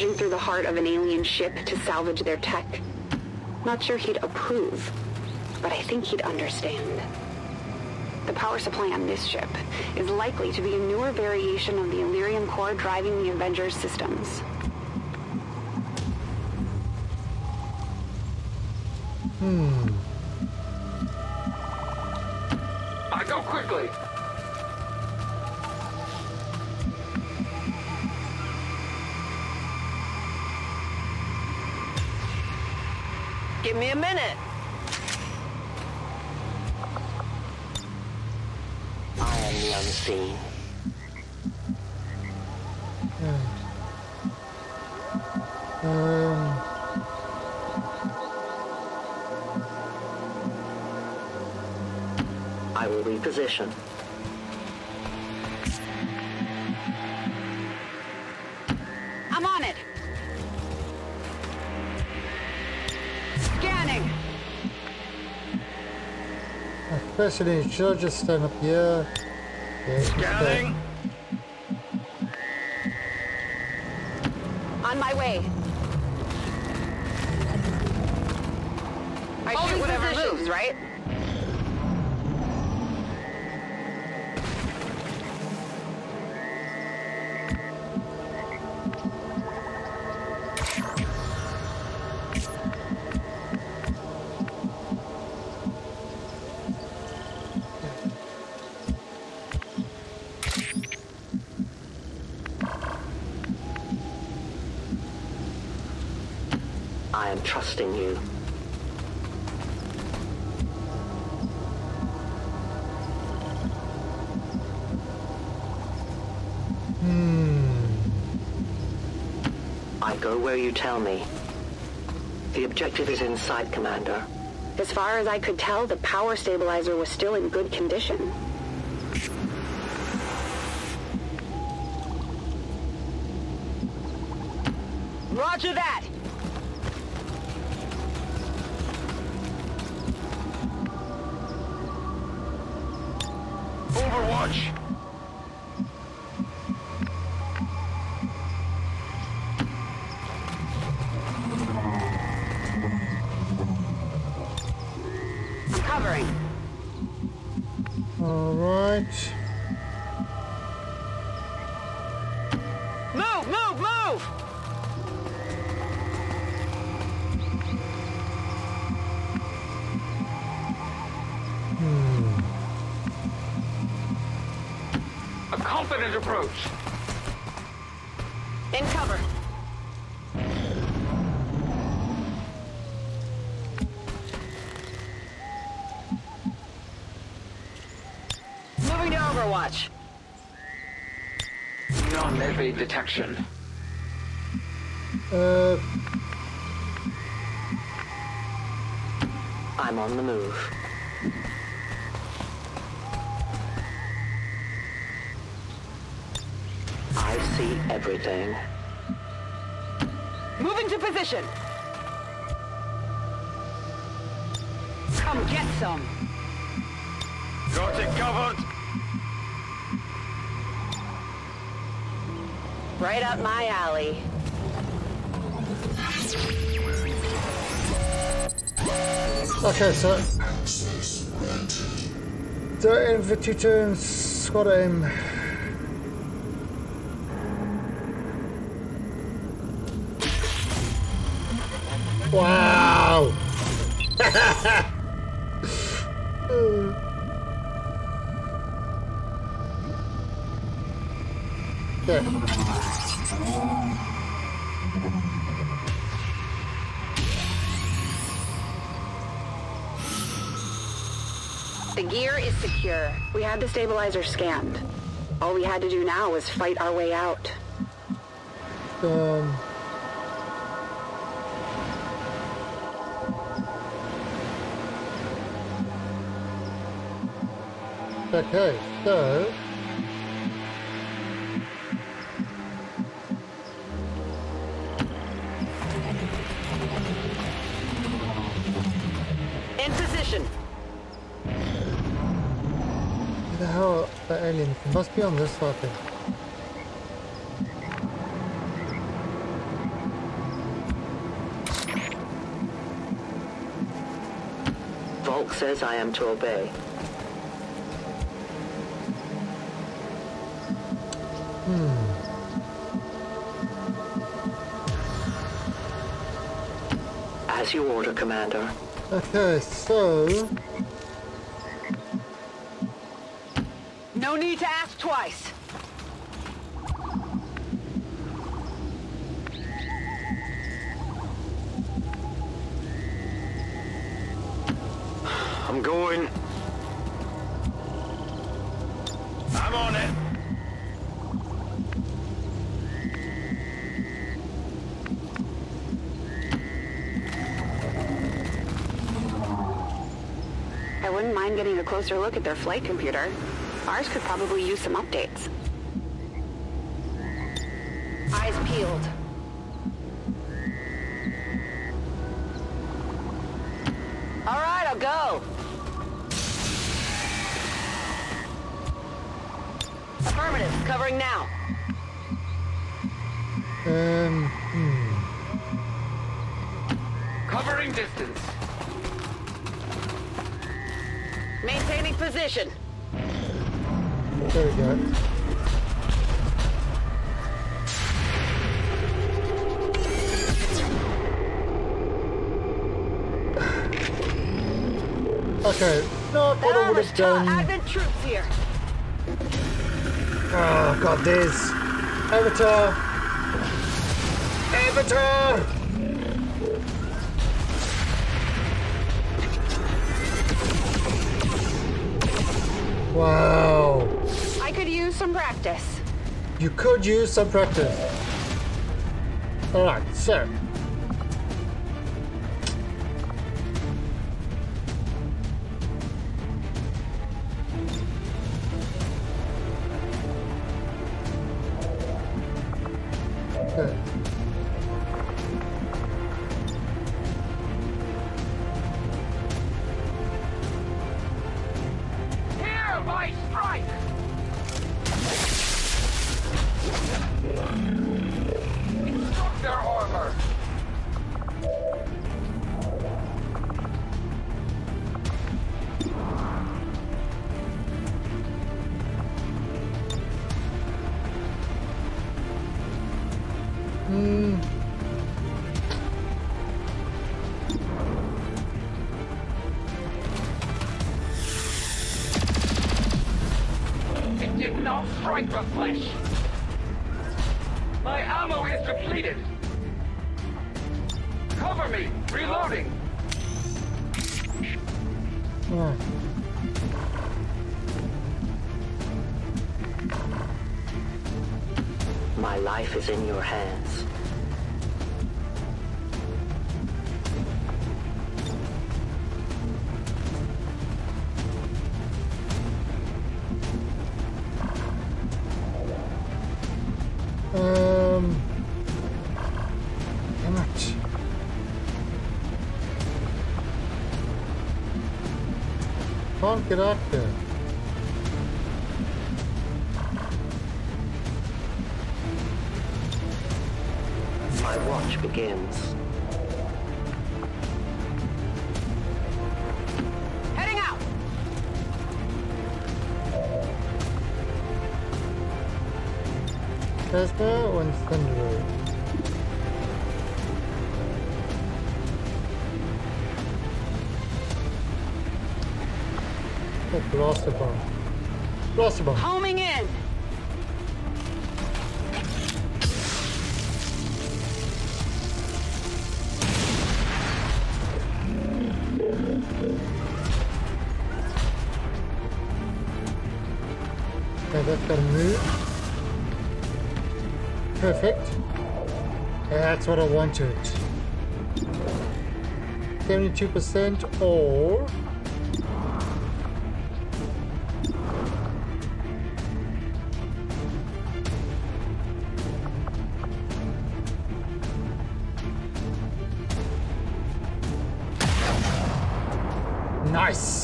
Through the heart of an alien ship to salvage their tech. Not sure he'd approve, but I think he'd understand. The power supply on this ship is likely to be a newer variation of the Elerium core driving the Avengers systems. Me a minute. Especially should I just stand up here? Okay. Objective is in sight, Commander. As far as I could tell, the power stabilizer was still in good condition. Approach. In cover. Moving to Overwatch. Non-evade detection. Okay, so. For turns, squad aim. Wow! [laughs] [laughs] [laughs] okay. The gear is secure. We had the stabilizer scanned. All we had to do now was fight our way out. Um, okay, so hell are the aliens? It must be on this side. Volk says I am to obey. Hmm. As you order, Commander. Okay, so need to ask twice. I'm going. I'm on it. I wouldn't mind getting a closer look at their flight computer. Ours could probably use some updates. Eyes peeled. Done. Advent troops here. Oh god, this Avatar. Avatar. Wow. I could use some practice. You could use some practice. Alright, so. Can't get That's what I wanted. 72% or... Nice!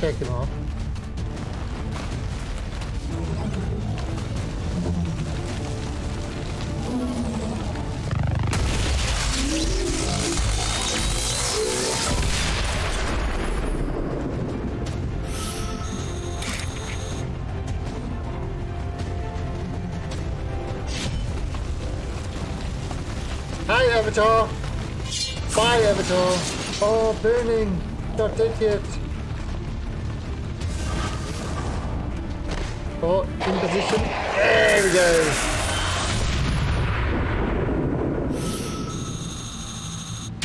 pick him up. Hi, Avatar! Bye, Avatar! Oh, burning! Not dead yet! Position. There we go.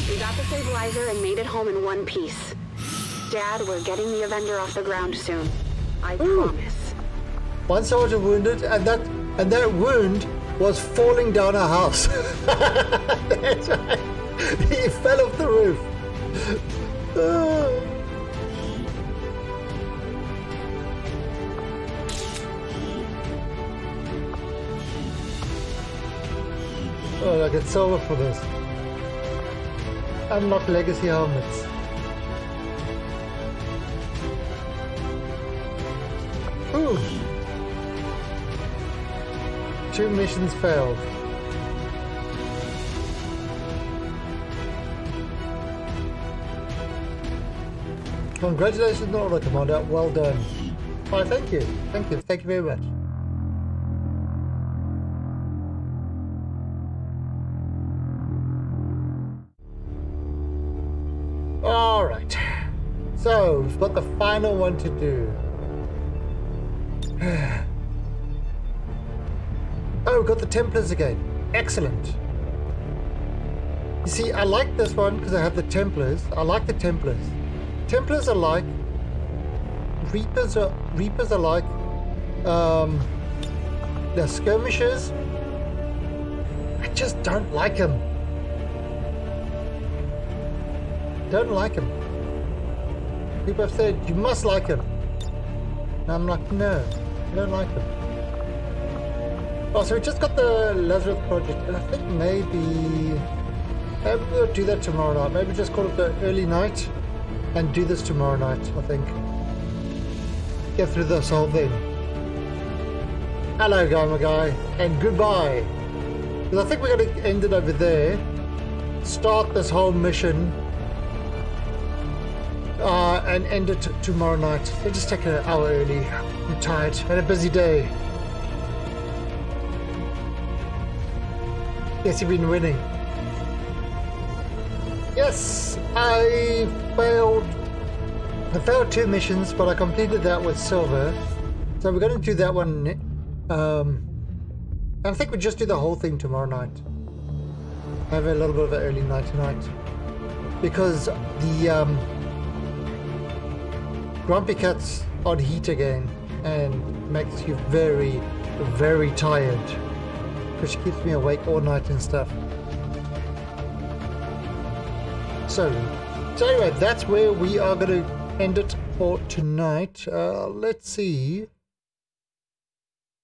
We got the stabilizer and made it home in one piece. Dad, we're getting the Avenger off the ground soon. I promise. One soldier wounded, and that and that wound was falling down a house. [laughs] That's right. He fell off the roof. Silver for this. Unlock legacy helmets. Ooh. Two missions failed. Congratulations, Order Commander. Well done. Why, thank you. Thank you. Thank you very much. Final one to do. [sighs] oh, we've got the Templars again. Excellent. You see, I like this one because I have the Templars. I like the Templars. Templars are like Reapers are Reapers are like um the skirmishers. I just don't like them. Don't like them. People have said you must like him. And I'm like, no, I don't like him. Oh, so we just got the Lazarus project, and I think maybe maybe we'll do that tomorrow night. Maybe just call it the early night and do this tomorrow night, I think. Get through this whole thing. Hello, Gamer Guy, and goodbye. Because I think we're going to end it over there. Start this whole mission. Uh, and end it tomorrow night. So just take an hour early. I'm tired. Had a busy day. Yes, you've been winning. Yes, I failed. I failed two missions, but I completed that with silver. So we're going to do that one. ne- Um, I think we just do the whole thing tomorrow night. Have a little bit of an early night tonight because the um, Grumpy Cat's on heat again and makes you very, very tired she keeps me awake all night and stuff. So, so anyway, that's where we are going to end it for tonight. Uh, let's see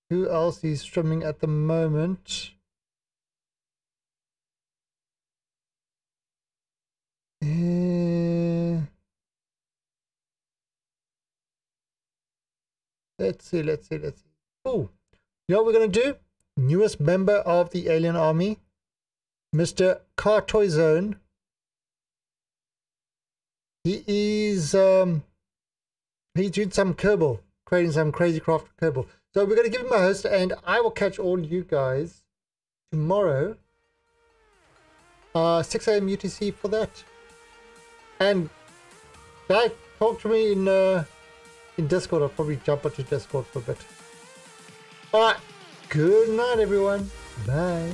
who else is streaming at the moment. Uh, let's see, let's see, let's see. Oh, you know what we're going to do? Newest member of the Alien Army, Mr. Cartoizone. He is um he's doing some Kerbal, creating some crazy craft Kerbal. So we're gonna give him a host and I will catch all you guys tomorrow. Uh 6 a.m. UTC for that. And guy, talk to me in uh in Discord. I'll probably jump onto Discord for a bit. Alright. Good night everyone. Bye.